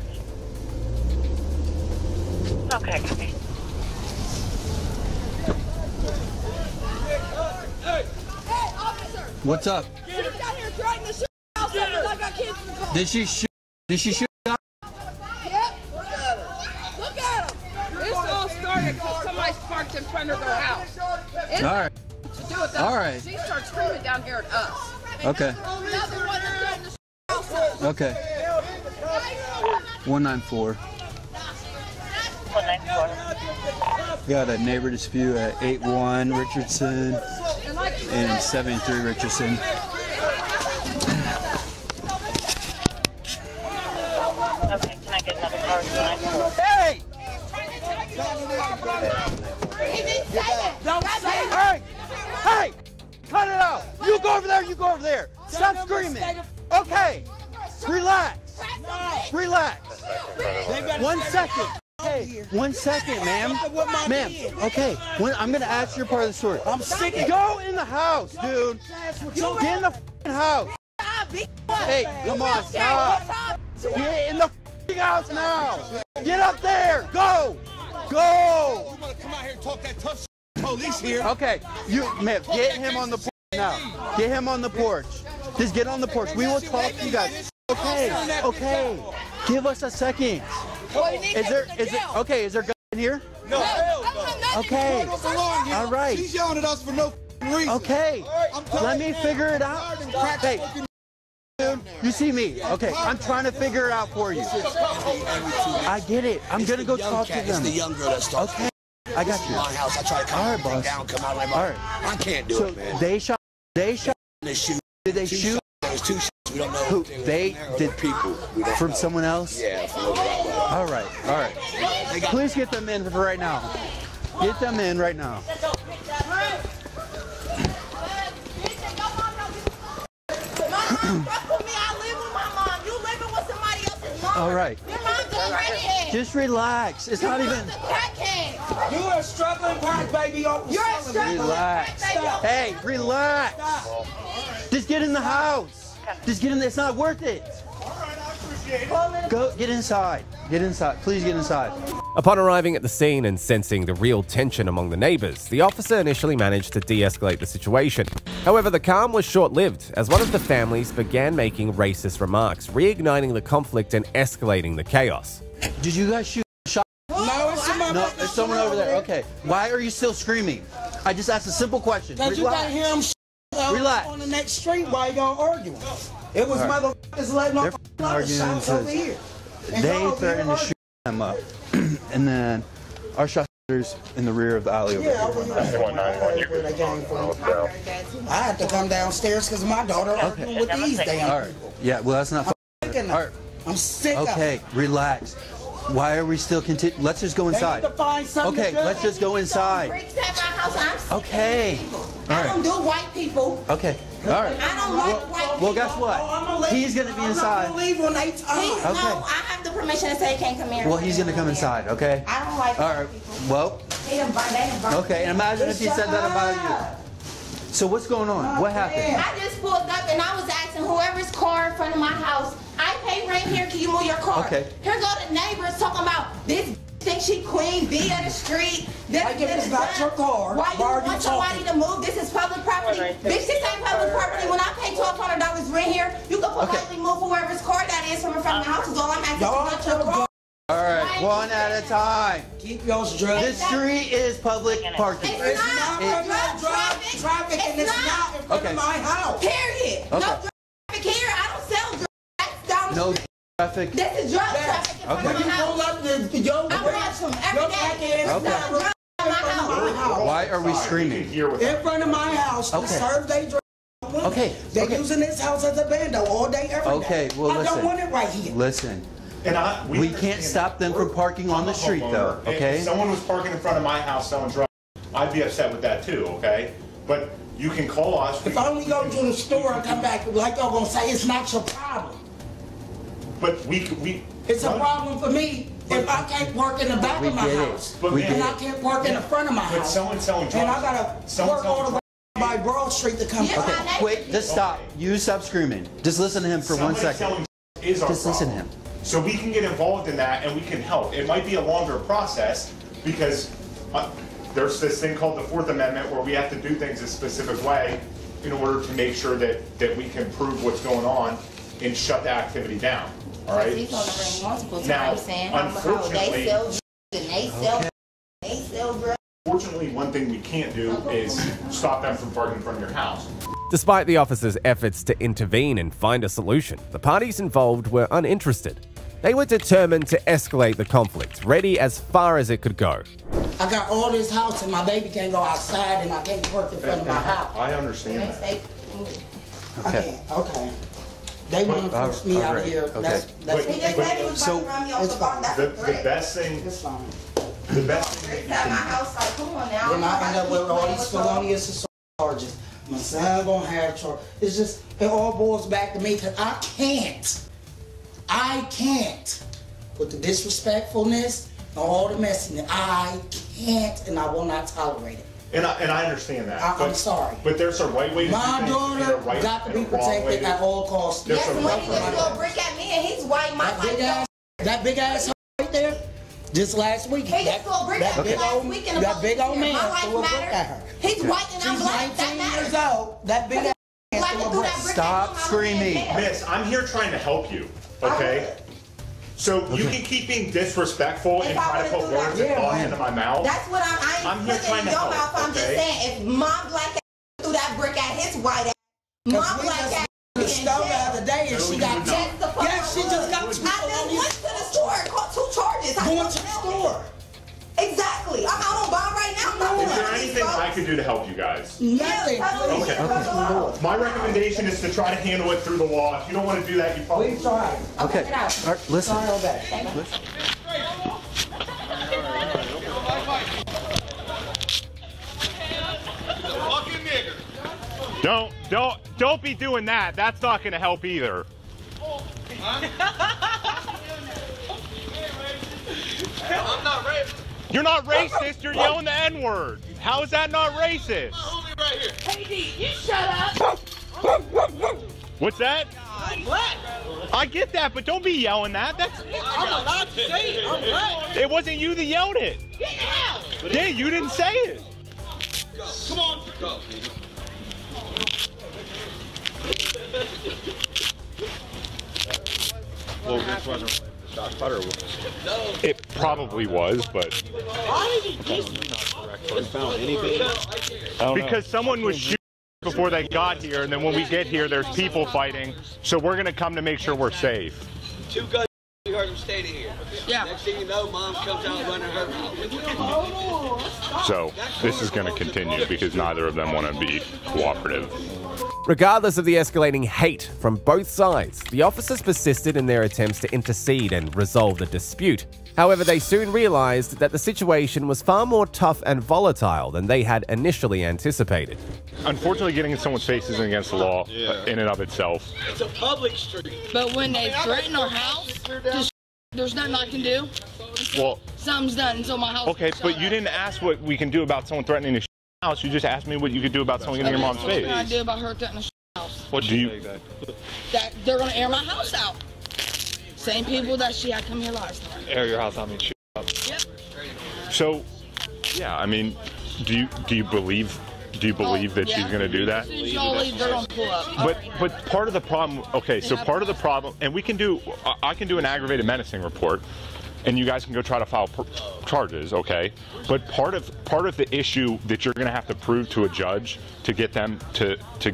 Okay, copy. What's up? She's down here dragging the shit out of me like kids in the car. Did she shoot? Did she shoot? Yep. Look at him. This all started because somebody parked in front of their house. It's All right. to do with us. All right. She starts screaming down here at us. Okay. Okay. 194. 194. Got a neighbor dispute at 81 Richardson and 73 Richardson. Okay, can I get another car? 194. Hey! Don't say Hey! Hey! Cut it out! You go over there, you go over there! Stop screaming! Okay! Relax! Relax! One second! Hey, one second, ma'am. Ma'am, okay. When, I'm gonna ask your part of the story. I'm sick. Go in the house, dude. Get in the f***ing house. Hey, come on, stop. Get in the f***ing house now. Get up there. Go. Go. You wanna come out here and talk that tough? Police here. Okay, you, ma'am, get him on the porch now. Get him on the porch. Just get on the porch. We will talk to you guys. Okay, okay. Give us a second. Is there, is it, okay, is there gun in here? No. Okay. Call us along here. All right. She's yelling at us for no reason. Okay. Let me figure it out. Hey, dude, you see me. Okay, I'm trying to figure it out for you. I get it. I'm gonna go talk to them. It's the young girl that's talking. Okay. I got you. My house. I try to calm All right, everything boss. down, come out like All right. I can't do So it, man. they shot. They shot. They shoot. Did they Two shoot? shots. There's two shots. We don't know Who? if They did people. We don't from know. someone else. Yeah, from over that way. All right. All right. Please get them in for right now. Get them in right now. All right. Just relax. It's not even. You are struggling black baby. You're Relax. Hey, relax. Just get in the house. Just get in. It's not worth it. Go get inside. Get inside. Please get inside. Upon arriving at the scene and sensing the real tension among the neighbors, the officer initially managed to de escalate the situation. However, the calm was short lived as one of the families began making racist remarks, reigniting the conflict and escalating the chaos. Did you guys shoot? Shot? No, it's somebody. No, there's someone over there. Okay. Why are you still screaming? I just asked a simple question. Cause you got him Relax. on the next street while y'all arguing. It was right. motherfuckers letting off f***ing arguing shots over here. And they threatened to shoot them up, and then our shooters in the rear of the alley over Yeah, I here. wouldn't where they came from. I had to come downstairs because my daughter arguing with these damn right. Yeah. Well, that's not. of All right. I'm sick of Okay. it. Relax. Why are we still continuing? Let's just go They need inside. to find something Okay. to. Let's just go inside. Bricks at my house. I'm Okay. All I don't do white people. Okay. All right. I don't like white people. Well, guess what? Oh, he's gonna be I'm not inside. gonna leave when they He's, talk. Okay. No, I have the permission to say he can't come here. Well, he's gonna come inside. Okay. I don't like All right. People. Well. They done burn- they done burn- Okay. And imagine if he said that about you. So what's going on? What oh, happened? I just pulled up and I was asking whoever's car in front of my house, I pay rent here, can you move your car? Okay. Here go the neighbors talking about this think she queen bee of the street. This, Like if it's not your car, Why you why are you want somebody to move? This is public property. Bitch, this ain't public property. When I pay twelve hundred dollars rent here, you can politely move whoever's car that is from in front of the house. Is all I'm asking. Y'all not your car. All right. One at a time. Keep yours dressed. This street is public parking. It's not It- for no traffic, traffic, and it's not in front Okay. of my house. Period. No Okay. drug No traffic. This is drug traffic Okay. of my. Pull up the, your, I watch them every your day. back Okay. not drugs my house. Why are we screaming? in front of my house to Okay. serve they drugs. Okay, They're okay. using this house as a bando all day, every day. Okay, well, I listen. don't want it right here. Listen. And I, We can't stop them from parking on the street, though. Okay? If someone was parking in front of my house selling drugs, I'd be upset with that too, okay? But You can call us. If I only go to the store and come back, like y'all gonna say, it's not your problem. But we, we. It's a problem for me if I can't park in the back of my house. But and get I can't park in the front of my house. But house. someone selling And I gotta someone work all the way by Broad Street to come. Okay, wait, just stop. You stop screaming. Just listen to him for one Somebody second. selling is our Just listen to him. So we can get involved in that and we can help. It might be a longer process because uh, there's this thing called the Fourth Amendment where we have to do things a specific way in order to make sure that, that we can prove what's going on and shut the activity down. All right? He's on the ring multiple Now, times saying how, how they unfortunately- sell drugs and they sell, they sell drugs. Fortunately, one thing we can't do is stop them from parking in front of your house. Despite the officers' efforts to intervene and find a solution, the parties involved were uninterested. They were determined to escalate the conflict, ready as far as it could go. I got all this house and my baby can't go outside and I can't work in front of my house. I understand that. I Okay. okay. They want to force me out right, here. okay. That's, that's. He just said he was So, run me off it's the fine. The, the best thing, It's fine. the best thing It's at my house, like, come on now. Then I end up with all these felonious charges. My son gonna have charge. It's just, it all boils back to me because I can't. I can't. With the disrespectfulness and all the messiness, I can't and I will not tolerate it. And I, and I understand that. I- I'm but- sorry. But there's a right way to do My things and a daughter right got to and be wrong way protected to- at all costs. There's Yes, a when right he way just to- throw a brick at me and he's white, my That big ass, that big ass right there, just last week. He just that, threw a brick that at me big last old, week in a that big old man My life threw a brick at her. He's white and I'm She's black. That 19 years old. That big ass man Like threw to a do brick. that brick Stop screaming. Miss, I'm here trying to help you, okay? So you can keep being disrespectful and If I try to put threw that words and brick- thoughts into my mouth. That's what I'm, I I'm here trying to your help, mouth. I'm just saying, if my black ass threw that brick at his white ass, my Cause we black just ass went the store the other day and she got Yes, the Yeah, she just got two I just went to the store and caught two charges. I Going to the store. Anything I could do to help you guys? Nothing. Okay. My recommendation is to try to handle it through the law. If you don't want to do that, you probably. Please try. Okay. All right, listen. Try your best. Listen. Don't, don't, don't be doing that. That's not going to help either. I'm not racist. You're not racist. You're yelling the N word. How is that not racist? right here. Hey, D, you shut up. What's that? I'm black. I get that, but don't be yelling that. That's. I'm allowed to say it. I'm black. It wasn't you that yelled it. Yeah. Yeah, you didn't say it. Come on. Go. Well, this wasn't Shot Putter was. It probably was, but Why did he kiss found anything? because someone was shooting before they got here, and then when we get here, there's people fighting. So we're gonna come to make sure we're safe. Two guns. You heard him standing here. Yeah. Next thing you know, mom comes out running her mouth. So this is gonna continue because neither of them want to be cooperative. Regardless of the escalating hate from both sides, the officers persisted in their attempts to intercede and resolve the dispute. However, they soon realized that the situation was far more tough and volatile than they had initially anticipated. Unfortunately, getting in someone's face isn't against the law uh, in and of itself. It's a public street. But when they threaten our house, just, there's nothing I can do. Well, Something's done until my house. okay, but you didn't ask what we can do about someone threatening to house. You just asked me what you could do about someone getting in your mom's What can I face. do about her threatening the house? What do you? That they're gonna air my house out. Same people that she had come here last time. Air your house. I mean, shoot up. Yep. So, yeah, I mean, do you do you believe do you believe that she's oh, going to do that? As soon as y'all leave, they're gonna pull up. But but part of the problem, okay, so part of the problem, and we can do, I- can do an aggravated menacing report, and you guys can go try to file pr- charges, okay? But part of part of the issue that you're going to have to prove to a judge to get them to to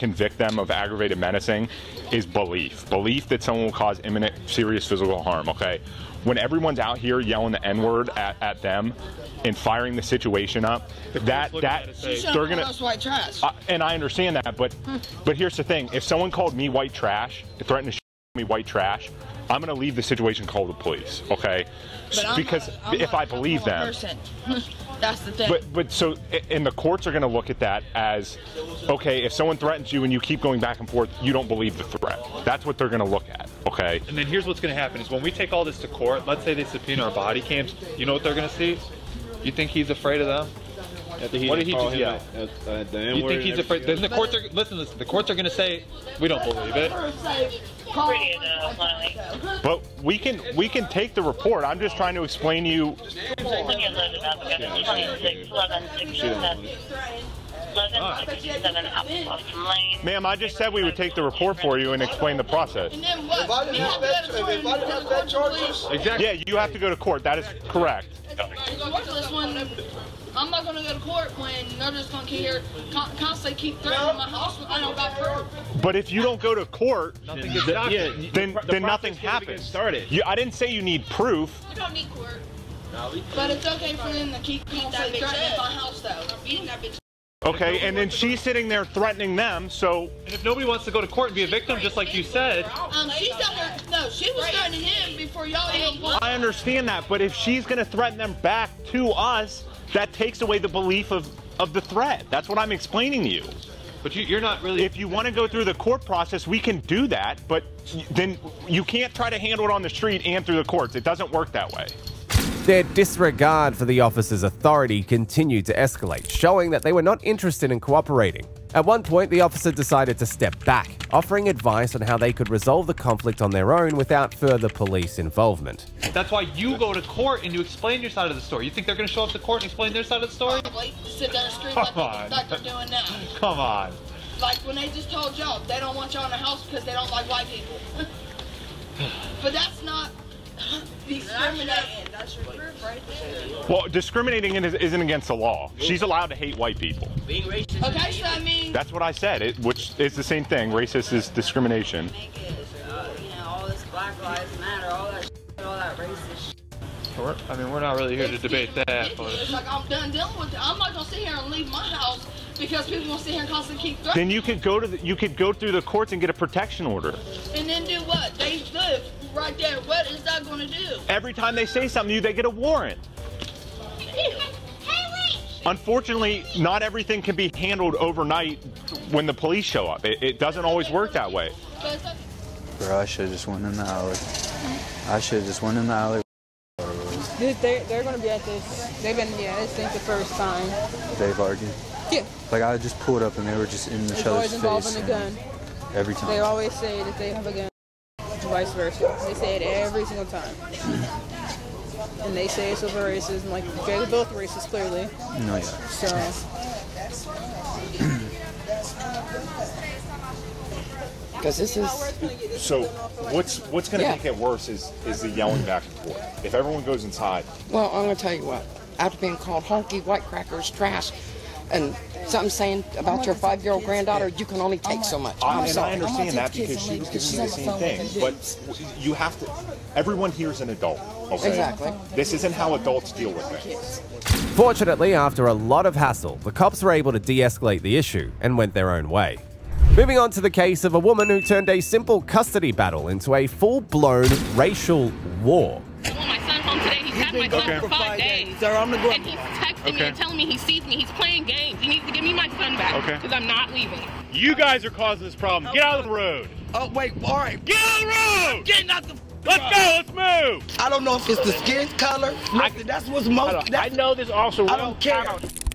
convict them of aggravated menacing is belief. Belief that someone will cause imminent serious physical harm, okay? When everyone's out here yelling the N-word at, at them and firing the situation up, that that they're gonna us white trash. uh, and I understand that, but but here's the thing: if someone called me white trash, threatened to sh- me white trash, I'm going to leave the situation, call the police, okay? But I'm because not- I'm if not I a believe them. That's the thing. but but so and the courts are going to look at that as okay. If someone threatens you and you keep going back and forth, you don't believe the threat. That's what they're going to look at, okay? And then here's what's going to happen is when we take all this to court, let's say they subpoena our body cams, you know what they're going to see? You think he's afraid of them? what did he just yell? you think he's afraid? Then the courts are listen, listen. The courts are going to say we don't believe it. But we can we can take the report. I'm just trying to explain to you. Ma'am, I just said we would take the report for you and explain the process. And then what? You have to go to court and tell the court, please. Exactly. Yeah, you have to go to court. That is correct. I'm not gonna go to court when they're just gonna keep here, constantly keep threatening my house. when I don't got proof. But if you don't go to court, Nothing gets th- documented. then The then process nothing can't even get happens. started. You, I didn't say you need proof. I don't need court. But it's okay for them to keep constantly threatening my house though. Beating that bitch. Okay, and then she's sitting there threatening them. So And if nobody wants to go to court and be a victim, just like you said, Um, she's down there. No, she was threatening him before y'all even. I understand that, but if she's going to threaten them back to us, that takes away the belief of of the threat. That's what I'm explaining to you. But you, you're not really. If you want to go through the court process, we can do that, but then you can't try to handle it on the street and through the courts. It doesn't work that way. Their disregard for the officer's authority continued to escalate, showing that they were not interested in cooperating. At one point, the officer decided to step back, offering advice on how they could resolve the conflict on their own without further police involvement. that's why you go to court and you explain your side of the story. You think they're going to show up to court and explain their side of the story? Probably sit down and scream Come like, on. like they're doing now. Come on. Like when they just told y'all they don't want y'all in the house because they don't like white people. but that's not discriminating. That's your proof right there. Well, discriminating is- isn't against the law. She's allowed to hate white people. Being racist. Okay, so I mean, That's what I said, it, which is the same thing. Racist is discrimination. Uh, you know, all this Black Lives Matter, all that, shit, all that racist. Shit. We're, I mean, we're not really here to debate that, but It's like I'm done dealing with it. I'm not gonna sit here and leave my house because people gonna sit here and constantly keep threatening. Then you could go to the, you could go through the courts and get a protection order. And then do what? They live right there. What is that gonna do? Every time they say something to you, they get a warrant. Unfortunately, not everything can be handled overnight when the police show up. It, it doesn't always work that way. Bro, I should have just went in the alley. I should have just went in the alley. They, they, they're going to be at this. They've been, yeah, this ain't the first time. They've argued. Yeah. Like I just pulled up and they were just in each It's other's always involving face. a gun. and Every time. They always say that they have a gun, vice versa. They say it every single time. And they say it's over racism. Like, they're both racist, clearly. No, yeah. So, Because this is. So what's what's going to Yeah. make it worse is is the yelling back and forth. If everyone goes inside, Well, I'm going to tell you what. After being called honky, white crackers, trash, and something saying about your five year old granddaughter, you can only take so much. I, I'm and sorry. I understand that because she was giving me the same thing. But you have to. Everyone here is an adult. Okay? Exactly. This isn't how adults deal with things. Fortunately, after a lot of hassle, the cops were able to de escalate the issue and went their own way. Moving on to the case of a woman who turned a simple custody battle into a full blown racial war. Had my son Okay. for five days. Sir, I'm the good And he's texting me Okay. and telling me he sees me. He's playing games. He needs to give me my son back Okay. because I'm not leaving. You guys are causing this problem. Get out of the road. Oh, wait, all right. Get out of the road! I'm getting out the. Let's go. Let's move. I don't know if it's the skin color. Listen, that's what's most. I know this also. I don't care.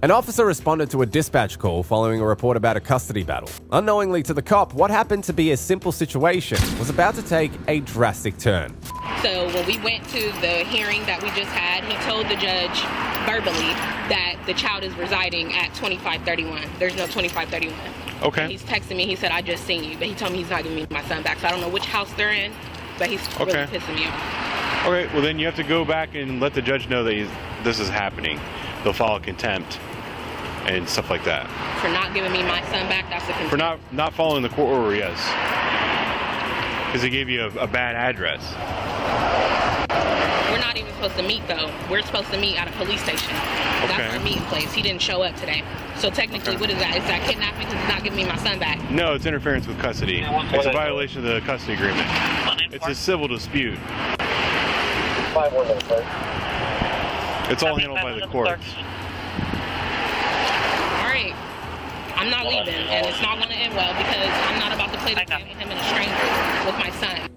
An officer responded to a dispatch call following a report about a custody battle. Unknowingly to the cop, what happened to be a simple situation was about to take a drastic turn. So when we went to the hearing that we just had, he told the judge verbally that the child is residing at 2531. There's no 2531. Okay. And he's texting me. He said, "I just seen you," but he told me he's not giving me my son back. So I don't know which house they're in, but he's really Okay. pissing me off. Okay, well then you have to go back and let the judge know that he's, this is happening. They'll file contempt and stuff like that. For not giving me my son back, that's a concern. For not not following the court order, yes. Because they gave you a, a bad address. We're not even supposed to meet though. We're supposed to meet at a police station. Okay. That's our meeting place. He didn't show up today. So technically, Okay. what is that? Is that kidnapping because he's not giving me my son back? No, it's interference with custody. It's a violation of the custody agreement. It's a civil dispute. Five one one, sir. It's all handled by the courts. All right. I'm not leaving, and it's not going to end well because I'm not about to play this game with him and a stranger with my son.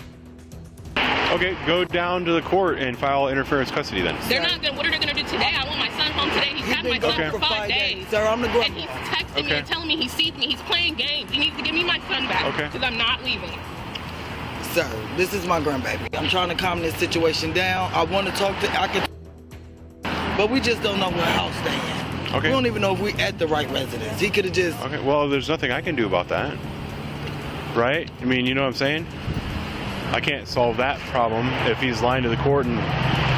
Okay, go down to the court and file interference custody then. They're not going. to What are they going to do today? I want my son home today. He's had my son Okay. for five days. Sir, I'm the And he's texting me and telling me he sees me. He's playing games. He needs to give me my son back Okay. because I'm not leaving. Sir, this is my grandbaby. I'm trying to calm this situation down. I want to talk to. I can. But we just don't know what house they in. Okay. We don't even know if we at the right residence. He could have just. Okay, well, there's nothing I can do about that. Right? I mean, you know what I'm saying? I can't solve that problem if he's lying to the court and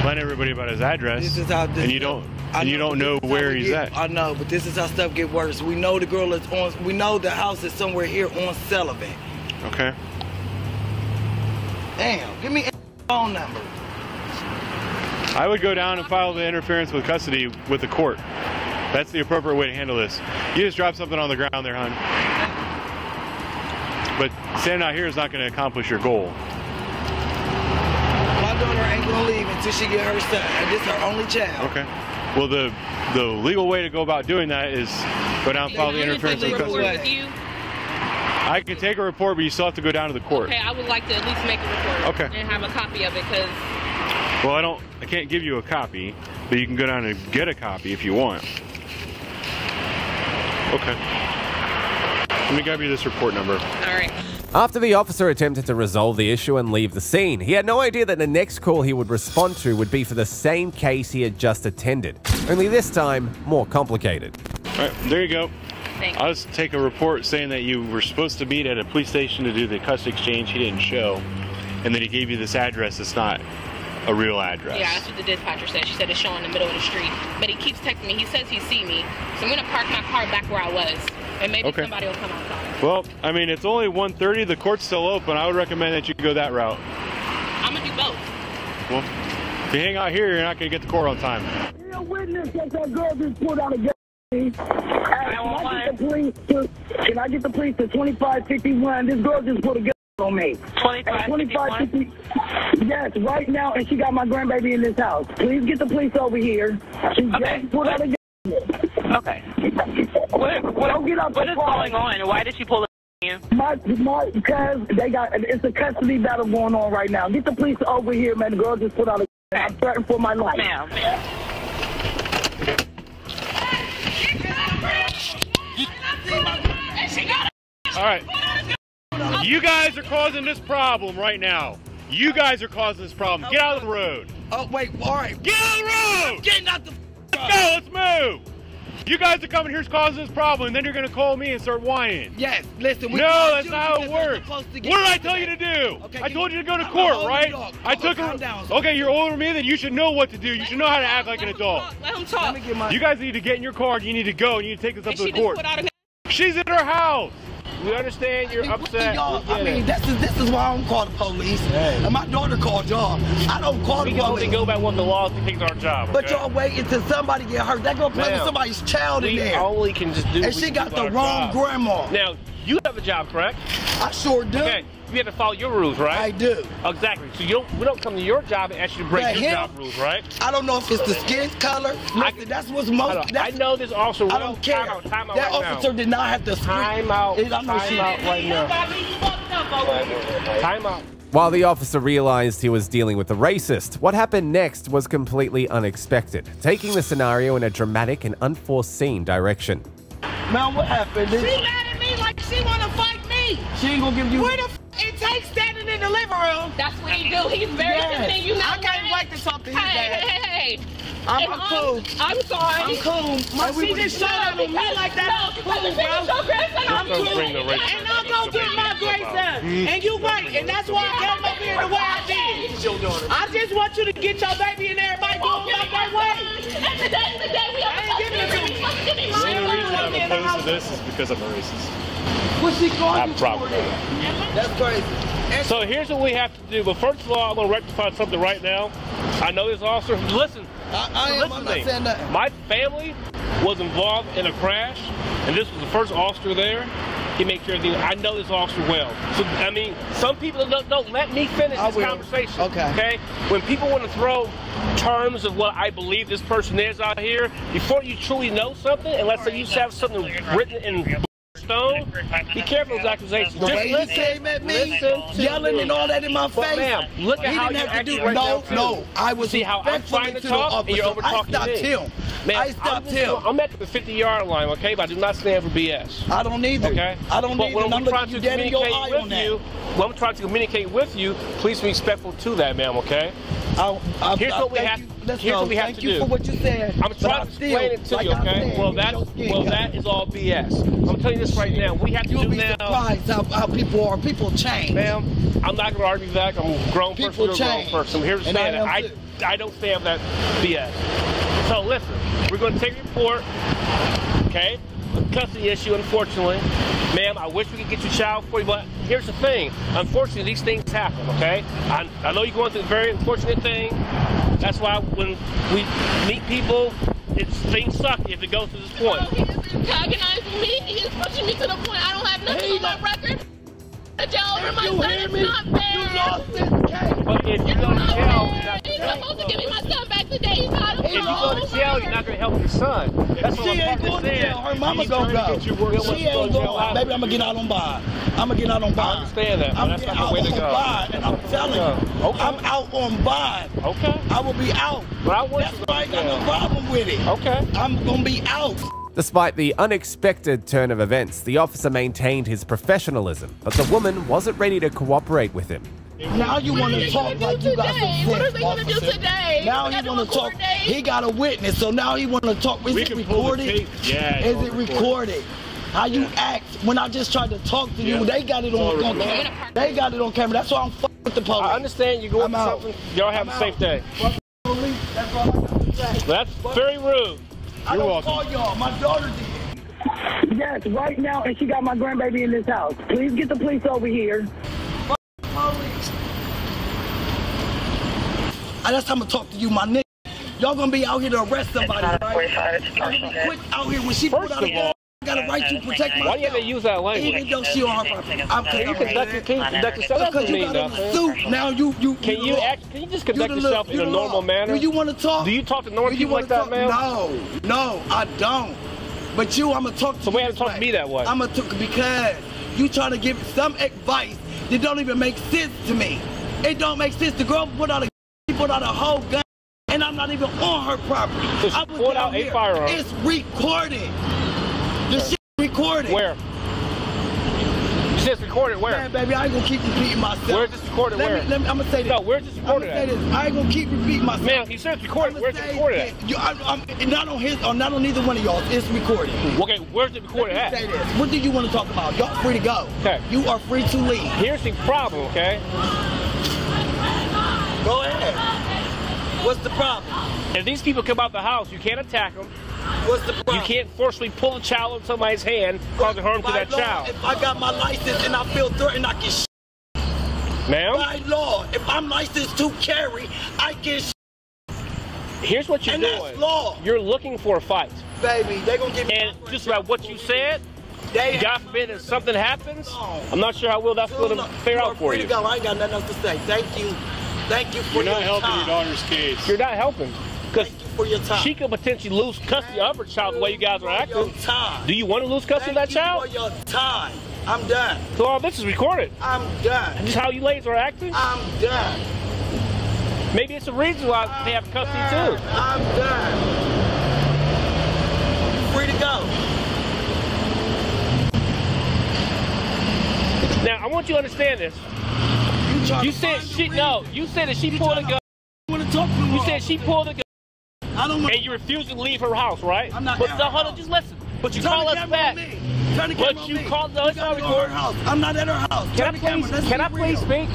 lying everybody about his address. This is how this and you don't and you don't know this is how where he's get- at. I know, but this is how stuff get worse. We know the girl is on. We know the house is somewhere here on Sullivan. Okay. Damn, give me a phone number. I would go down and file the interference with custody with the court. That's the appropriate way to handle this. You just drop something on the ground there, hon. But standing out here is not going to accomplish your goal. My daughter ain't gonna leave until she get her son. And this her only child. Okay. Well, the the legal way to go about doing that is go down and file the interference with report custody. with you. I can take a report, but you still have to go down to the court. Okay, I would like to at least make a report Okay. and have a copy of it because Well, I don't. I can't give you a copy, but you can go down and get a copy if you want. Okay. Let me grab you this report number. All right. After the officer attempted to resolve the issue and leave the scene, he had no idea that the next call he would respond to would be for the same case he had just attended, only this time more complicated. All right, there you go. I'll just take a report saying that you were supposed to meet at a police station to do the custody exchange. He didn't show, and then he gave you this address. It's not a real address. Yeah, that's what the dispatcher said. She said it's showing in the middle of the street. But he keeps texting me. He says he see me. So I'm gonna park my car back where I was. And maybe Okay. somebody will come outside. Well, I mean, it's only 1:30. The court's still open. I would recommend that you go that route. I'm gonna do both. Well, if you hang out here, you're not gonna get the court on time. a witness that that girl just pulled out a gun. Hey, Can I get the police to, can I get the police to 2551? This girl just put a gun on me. 2550. Yes, right now, and she got my grandbaby in this house. Please get the police over here. She just pulled out a gun. Okay. What, what, Don't get up what the is phone. going on? Why did she pull it you? My, my, because they got, it's a custody battle going on right now. Get the police over here, man. The girl just put out a gun. I'm threatened for my life. Ma'am. All right. You guys are causing this problem right now. You guys are causing this problem. Get out of the road. Oh, oh wait, all right. Get out of the road. Getting out the. Let's go. Let's move. You guys are coming here causing this problem, and then you're gonna call me and start whining. Yes, listen. we No, that's not how it works. What did I tell you to do? Okay, I told you to go to I'm court, right? dog. I took down. Okay, you're older than me, then you should know what to do. You should know how to act like an adult. Let him talk. You guys need to get in your car. and You need to go. and You need to take this up And to the court. put out a She's in her house. We understand you're upset. Y'all, I mean, this is this is why I don't call the police. And my daughter called y'all. I don't call we the can only police. go by what the law dictates our job. But y'all wait until somebody get hurt. That gonna play with somebody's child in there. we only can just do. And she got the wrong job. grandma. Now you have a job, correct? I sure do. Okay, you have to follow your rules, right? I do. Exactly. So you don't. We don't come to your job and ask you to break But your him- job rules, right? I don't know if it's the skin color. Listen, that's what's most. don't- That's, I know this officer. I don't care. Time out, time out that right officer now. did not have to scream. Time out. I know Time out right now. Time out. While the officer realized he was dealing with a racist, what happened next was completely unexpected, taking the scenario in a dramatic and unforeseen direction. Man, what happened? She mad at me like she wanna fight me. She ain't gonna give you. Where the f- it takes standing in the living room. That's what he do. He's very Yes. feminine. You know I can't what? wait to talk to his Hey, dad. hey, hey, hey. I'm, And I'm cool. I'm sorry. I'm cool. My And she just shot up on me like that. I'm cool, because bro. it's. I'm I'm cool. gonna bring the race And I'm gonna get my grace grandson. And you right. And that's why I came up here the way I did. It's your daughter. I just want you to get your baby and everybody going back that way. And today, today we have I ain't giving it to me. Give me The my only reason I'm opposed to this is because I'm a racist. What's she I calling have you a problem. That's crazy. So here's what we have to do. But first of all, I'm gonna rectify something right now. I know this officer. Listen. I, I am. I'm to not saying nothing. My family was involved in a crash, and this was the first officer there. He makes sure everything. I know this officer well. So I mean, some people don't, don't let me finish I this will. conversation. Okay. Okay. When people want to throw terms of what I believe this person is out here, before you truly know something, unless let's you have something written in stone, be careful with those accusations. The Just way he came at me, yelling and all that in my face. ma'am, look at he how didn't you have to do. right no, no, I was See how I'm trying to the talk, and you're officer. I over-talking stopped him. Man, I stopped I'm, him. I'm at the 50 yard line, okay? But I do not stand for BS. I don't either. Okay? I don't but either, when I'm trying to you dead in your communicate with you, when I'm trying to communicate with you, please be respectful to that, ma'am, okay? I, I, Here's I what we have. you. Let's here's go. what we have Thank to you do. for what you said. I'm trying to still, explain it to like you, okay? said, Well, that well that is all BS. I'm telling you this right now. We have to You'll do be now. surprised how, how people are. People change. Ma'am, I'm not going to argue that. I'm a grown person. People You're a grown change. person. I'm here to And I it. I. I don't stand that BS. So listen, we're going to take a report, okay? Custody issue, unfortunately. Ma'am, I wish we could get your child for you, but here's the thing. Unfortunately, these things happen, okay? I, I know you're going through a very unfortunate thing. That's why when we meet people, it's things suck if it goes to this point. He is antagonizing me. He is pushing me to the point I don't have nothing on my record. A jail over my you son hear me? not fair. You lost this case. But if you go to jail, you're not He's supposed to give me my son back today. He's not if you go to jail, you're not going to help your son. That's She I'm ain't going to jail. Her mama gonna go. She ain't going. Baby, I'm gonna get out on bond. I'm gonna get out on bond. I understand that, but I'm that's getting not out the way to on go. bond, and I'm telling you, Okay. I'm out on bond. Okay. I will be out. But I want That's you to why I got no problem with it. Okay. I'm gonna be out. Despite the unexpected turn of events, the officer maintained his professionalism, but the woman wasn't ready to cooperate with him. Now you want to talk like you got some today? What are they gonna do today? Now We he gotta want to talk. He got a witness, so now he want to talk. Is We it can pull the recorded? tape. Yeah, Is it recorded. recorded? How you act when I just tried to talk to you? Yeah. They got it on, on camera. They got it on camera. That's why I'm fucking with the police. I understand you're going I'm out. something. Y'all have I'm a safe out. day. Fuck the police. That's all I got to say. That's very rude. I You're don't welcome. call y'all. My daughter did. Yes, right now, and she got my grandbaby in this house. Please get the police over here. Police. Ah, That's how I'm gonna talk to you, my nigga. Y'all gonna be out here to arrest somebody, right? Y'all gonna be quick out here when she First pulled out a of all- gun. I got a right to protect myself. Why do you have to use that language? Even though she on her property. I'm Can you conduct your, can you conduct yourself? That Because doesn't you mean got on a suit. Now you you Can the you act? Can you just conduct the yourself law. in You a normal law. manner? Do you want to talk? Do you talk to normal Do you people like that, man? No, no, I don't. But you, I'm gonna talk to So you. why you talk to me that way? I'm gonna talk because you trying to give some advice that don't even make sense to me. It don't make sense. The girl put out a she put out a whole gun, and I'm not even on her property. So she I was pulled out a firearm. It's recorded. The shit recorded. Where? You said it's recorded where? Man, baby, I ain't gonna keep repeating myself. Where's this recorded? Let where? Me, let me, I'm gonna say this. No, where's this I'm recorded gonna say this. I ain't gonna keep repeating myself. Man, you said it's recorded. Where's it recorded at? You, I, I'm, not on his, or not on either one of y'all. It's recorded. Okay, where's it recorded Let me at? say this. What do you want to talk about? Y'all free to go. Okay. You are free to leave. Here's the problem, okay? Go ahead. What's the problem? If these people come out the house, you can't attack them. What's the problem? You can't forcibly pull a child out of somebody's hand, causing harm to By that law, child. If I got my license and I feel threatened, I can. Sh- Ma'am, by law, if I'm licensed to carry, I can. Sh- here's what you're and doing. that's law. You're looking for a fight. Baby, They're gonna give me. And just about what you said, They God forbid if something happens, I'm not sure how well that's going to fare You are out for you. go. I ain't got nothing else to say. Thank you. Thank you for You're not your helping time. your daughter's case. You're not helping. Because Thank you for your time. she could potentially lose custody of her child the way you guys are acting. time. Do you want to lose custody Thank of that child? you for your time. I'm done. So all this is recorded. I'm done. Just how you ladies are acting? I'm done. Maybe it's a reason why they have custody too. I'm done. Free to go. Now I want you to understand this. You, You said she the no. You said that she pulled a gun. You want to talk to me? You said she pulled a gun, I don't want. and you refused to leave her house, right? I'm not But her hold on, just listen. But you Turn call us back. Turn the But camera you me. called- no, it's You not gotta go her house. I'm not at her house. Can Turn I please? Can I please speak?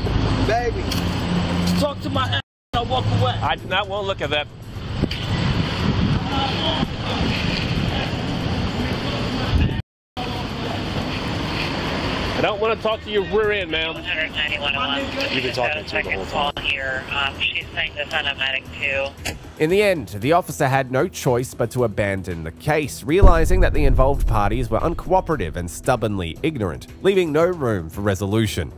Baby, talk to my ass. I'll walk away. I do not want to look at that. I don't want to talk to your rear end, ma'am. You've been talking to her the whole time. Here, um, she's saying this on a medic too. In the end, the officer had no choice but to abandon the case, realizing that the involved parties were uncooperative and stubbornly ignorant, leaving no room for resolution.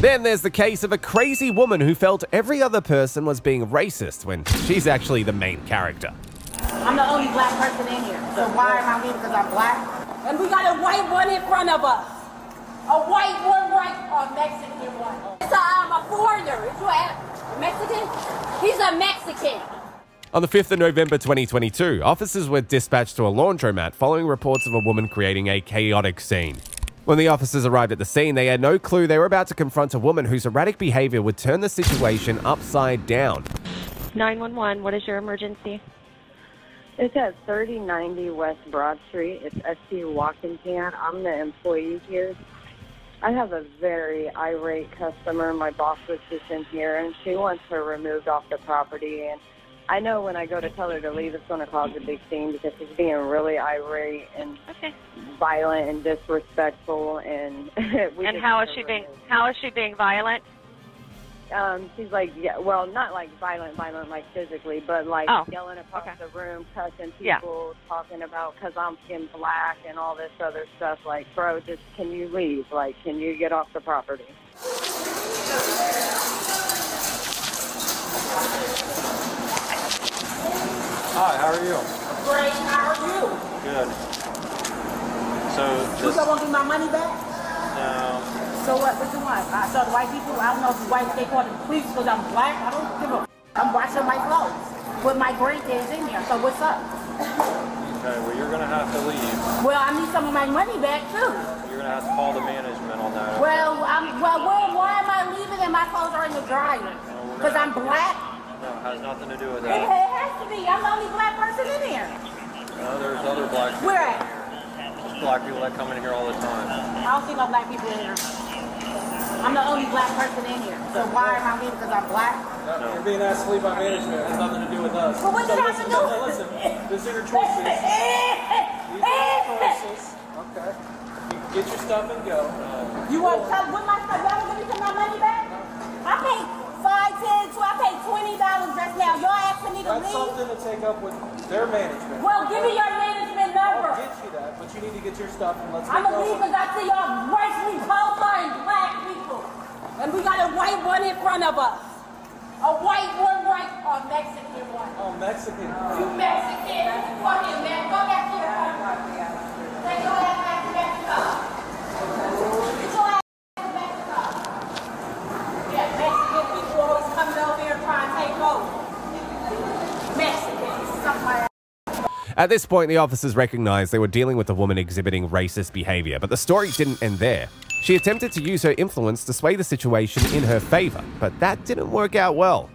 Then there's the case of a crazy woman who felt every other person was being racist when she's actually the main character. I'm the only black person in here. So why am I here? Because I'm black? And we got a white one in front of us. A white one right, a Mexican one. So I'm a foreigner. Is you a Mexican? He's a Mexican. On the 5th of November 2022, officers were dispatched to a laundromat following reports of a woman creating a chaotic scene. When the officers arrived at the scene, they had no clue they were about to confront a woman whose erratic behavior would turn the situation upside down. 911, what is your emergency? It's at 3090 West Broad Street. It's SC Walkingham. I'm the employee here. I have a very irate customer. My boss was just in here, and she wants her removed off the property. And I know when I go to tell her to leave, it's going to cause a big scene because she's being really irate and okay. violent and disrespectful. And we And how want she being? How is she being violent? Um, she's like, yeah, well, not like violent, violent, like physically, but like Oh, yelling across the room, cussing Yeah. people, talking about because I'm skin black and all this other stuff. Like, bro, just can you leave? Like, can you get off the property? Hi, how are you? Great, how are you? Good. So You just don't want to give my money back? No. So what, what you want? I saw the white people, I don't know if the white, they call the police because I'm black. I don't give a I'm washing my clothes with my grandkids in there. So what's up? Okay, well you're gonna have to leave. Well, I need some of my money back too. You're gonna have to call the management on that. Well, I'm, well, well, why am I leaving and my clothes are in the dryer? Because I'm black? No, it has nothing to do with that. it has to be. I'm the only black person in here. No, there's other black people Where at? Here. Black people that come in here all the time. I don't see no black people in here. I'm the only black person in here. So why am I leaving? Because I'm black? You're being asked to leave by management. It has nothing to do with us. Well, what so you have to listen, do? no, listen. These are your choices. These are your choices. Okay. You get your stuff and go. Uh, You want to tell what my stuff? Y'all gonna give me my money back? I paid five, ten, two. I paid twenty dollars just now. Y'all asking me to That's leave? something to take up with their management. Well, give me your management number. I'll get you that, but you need to get your stuff and let's I'm get gonna leave because I see y'all racially profiling black people. And we got a white one in front of us. A white one right, a Mexican one. Oh, Mexican. You Mexican. Go ahead, man. Go back to your country. Take your ass back to Mexico. Get your ass back to Mexico. Yeah, Mexican people always coming over here trying to take over. Mexicans. Something like that. At this point, the officers recognized they were dealing with a woman exhibiting racist behavior, but the story didn't end there. She attempted to use her influence to sway the situation in her favor, but that didn't work out well.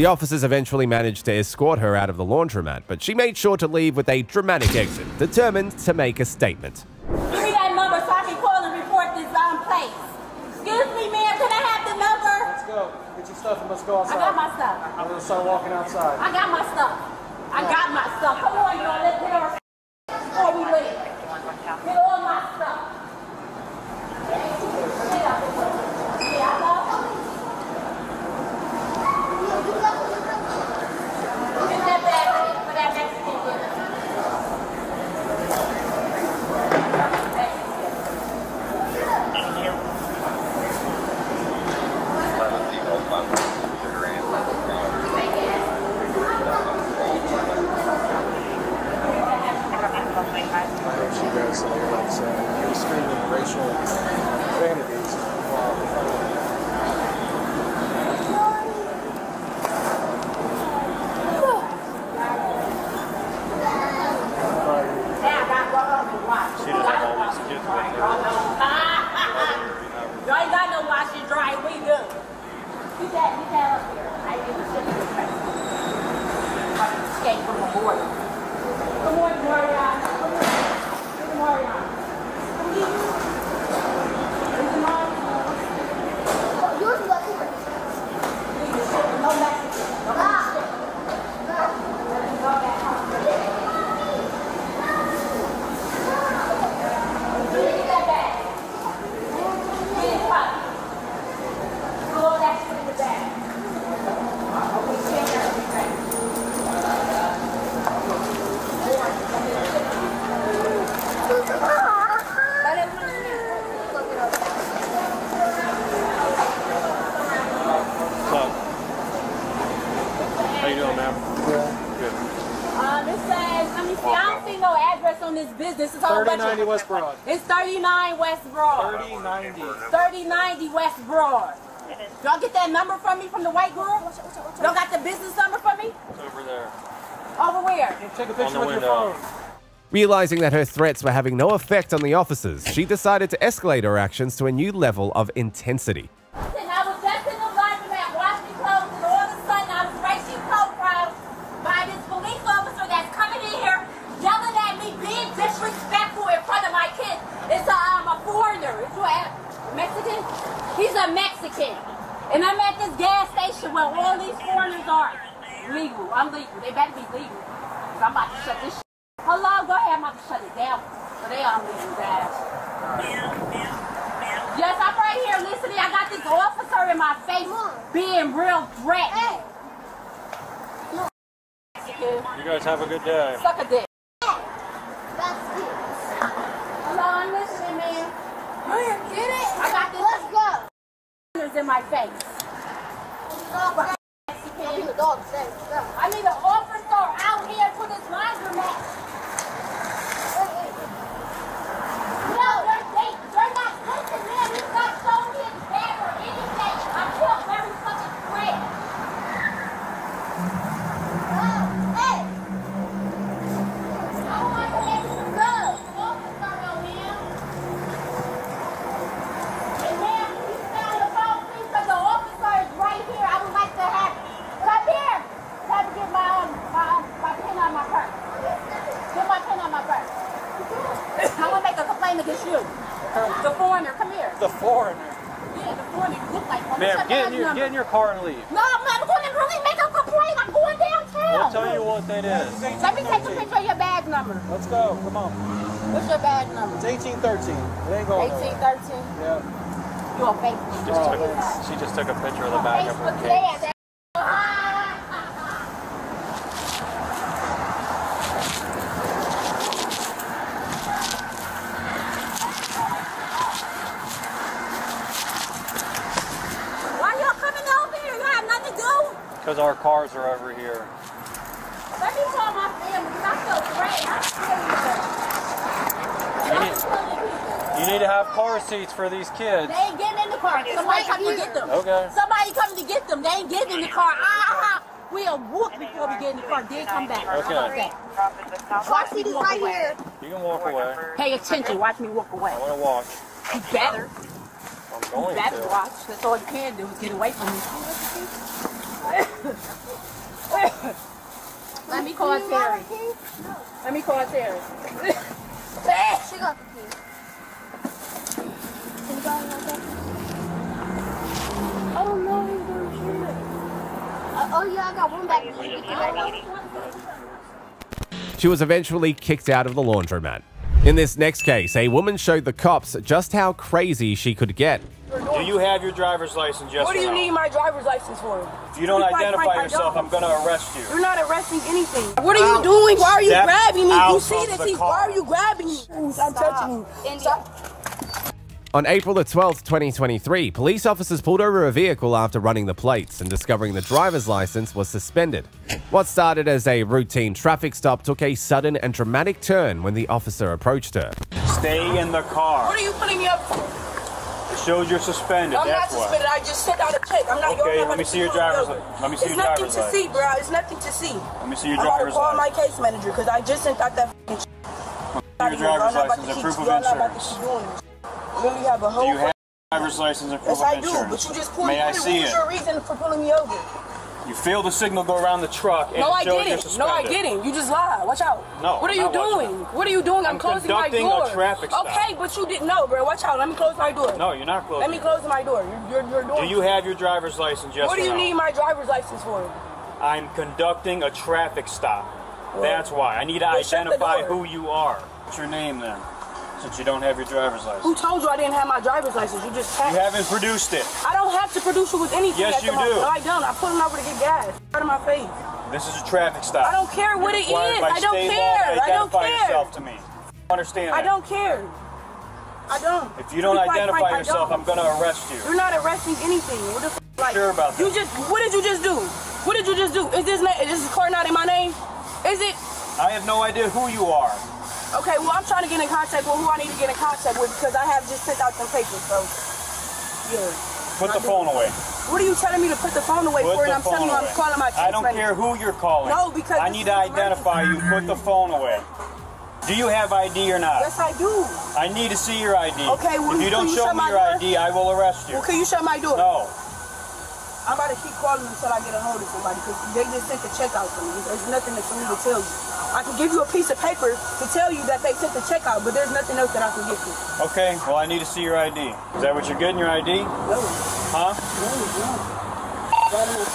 The officers eventually managed to escort her out of the laundromat, but she made sure to leave with a dramatic exit, determined to make a statement. stuff and let's go outside. I got my stuff. I'm gonna start walking outside. I got my stuff. 3090 West Broad. It's 39 West Broad. 3090. 3090 West Broad. Y'all get that number from me from the white girl? Y'all got the business number from me? It's over there. Over where? You take a picture with window. your phone. Realizing that her threats were having no effect on the officers, she decided to escalate her actions to a new level of intensity. car and leave. No, I'm not going to really make a complaint. I'm going downtown. I'll tell you what that is. Let me take a picture of your bag number. Let's go. Come on. What's your bag number? It's 1813. It ain't going 1813? Yeah. You on Facebook. She just, took, she just took a picture of the bag of her case. Seats for these kids. They ain't getting in the car. Somebody come to get them. Okay. Somebody coming to get them. They ain't getting in the car. Ah, we'll whoop before we get in the car. Then come back. Okay. Watch me right here. You can walk away. Pay attention. Watch me walk away. I want to walk. You better. I'm You better to. watch. That's all you can do is get away from me. Let me call Terry. Let me call Terry. She got the key. Can you go in like that? I don't know who's gonna shoot it. Uh, oh yeah, I got one back. She was eventually kicked out of the laundromat. In this next case, a woman showed the cops just how crazy she could get. Do you have your driver's license, yes What do you no? need my driver's license for? If you don't To identify frank, yourself, don't. I'm going to arrest you. You're not arresting anything. What are you doing? Why are you Step grabbing me? You see this? He's- Why are you grabbing me? Stop touching me. Stop. On April the 12th, 2023, police officers pulled over a vehicle after running the plates and discovering the driver's license was suspended. What started as a routine traffic stop took a sudden and dramatic turn when the officer approached her. Stay in the car. What are you putting me up for? It shows you're suspended. I'm not That's why. suspended. I just sent out a check. I'm not. Okay, you're let me see your driver's over. li- let me see It's your nothing to see, bro. It's nothing to see. Let me see your I'm about to call my case manager because I just sent out that fucking check. Your driver's license and proof of I'm not about to insurance. Keep. You have a Do you have a driver's license and proof Yes, I of do. But you just pulled May me over. What was your reason for pulling me over? You feel the signal go around the truck and No, I didn't. No, I didn't. You just lied. Watch out. No, What are you doing? What are you doing? I'm, I'm closing my conducting a door. traffic stop. Okay, but you didn't know, bro. Watch out. Let me close my door. No, you're not closing. Let me close my door. You're, you're, you're Do you have your driver's license, yes what do you no? need my driver's license for? I'm conducting a traffic stop. That's why. I need to Well, identify who you are. What's your name then? Since you don't have your driver's license. Who told you I didn't have my driver's license? You just You haven't produced it. I don't have to produce you with anything. Yes, you moment. do. No, I don't. I put him over to get gas. Out of my face. This is a traffic stop. I don't care what it is. I don't care. I don't care. yourself to me. Understand I that? don't care. I don't. If you don't To be quite identify frank, I yourself, don't. I'm going to arrest you. You're not arresting anything. What the f- like? Sure about You just. What did you just do? What did you just do? Is this is this car not in my name? Is it? I have no idea who you are. Okay. Well, I'm trying to get in contact with who I need to get in contact with because I have just sent out some papers. So, yeah. Put the phone away. What are you telling me to put the phone away Put for? And I'm telling you I'm calling my I don't manager. care who you're calling. No, because I need to identify you. Put the phone away. Do you have ID or not? Yes, I do. I need to see your ID. Okay, well, if you don't you show me your door? ID, I will arrest you. Well, can you shut my door? No. I'm about to keep calling until I get a hold of somebody because they just sent the check out for me. There's nothing for me to tell you. I can give you a piece of paper to tell you that they sent the check out, but there's nothing else that I can give you. Okay, well, I need to see your ID. Is that what you're getting, your ID? No. Huh? No, no. Right in my.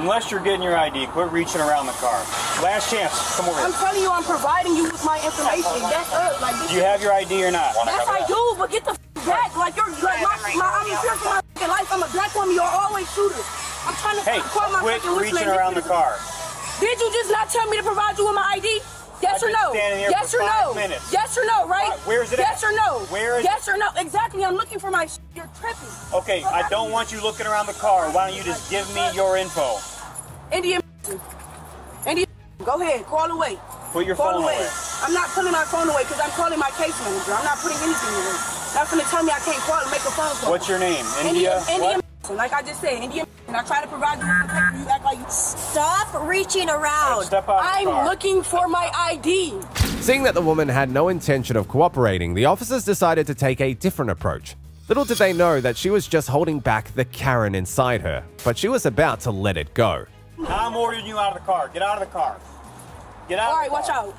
Unless you're getting your ID, quit reaching around the car. Last chance. Come over I'm telling you, I'm providing you with my information. That's us. Like. Do you have your ID or not? Yes, I do, but get the f- back. Like you're like my, my I'm here for my fucking life. I'm a black woman. You're always shooters. I'm trying to Hey, call my quit fucking whistle reaching around the car. Did you just not tell me to provide you with my ID? Yes or no? here yes for or five no? minutes. Yes or no? Right? Right, where's it Yes at? or no? Where is it? Yes or no? Exactly. I'm looking for my. Sh- you're tripping. Okay, I don't want you looking around the car. Why don't you just give me your info? Indian. Indian. Go ahead. Call away. Put your Call phone away. away. I'm not putting my phone away because I'm calling my case manager. I'm not putting anything away. Not gonna tell me I can't call and make a phone call. What's your name? India? Indian. What? Indian. Like I just said, Indian. And I try to provide you with paper. You act like you. Stop reaching around. Step out of the I'm car. looking for my ID. Seeing that the woman had no intention of cooperating, the officers decided to take a different approach. Little did they know that she was just holding back the Karen inside her, but she was about to let it go. I'm ordering you out of the car. Get out of the car. Get out All the watch out.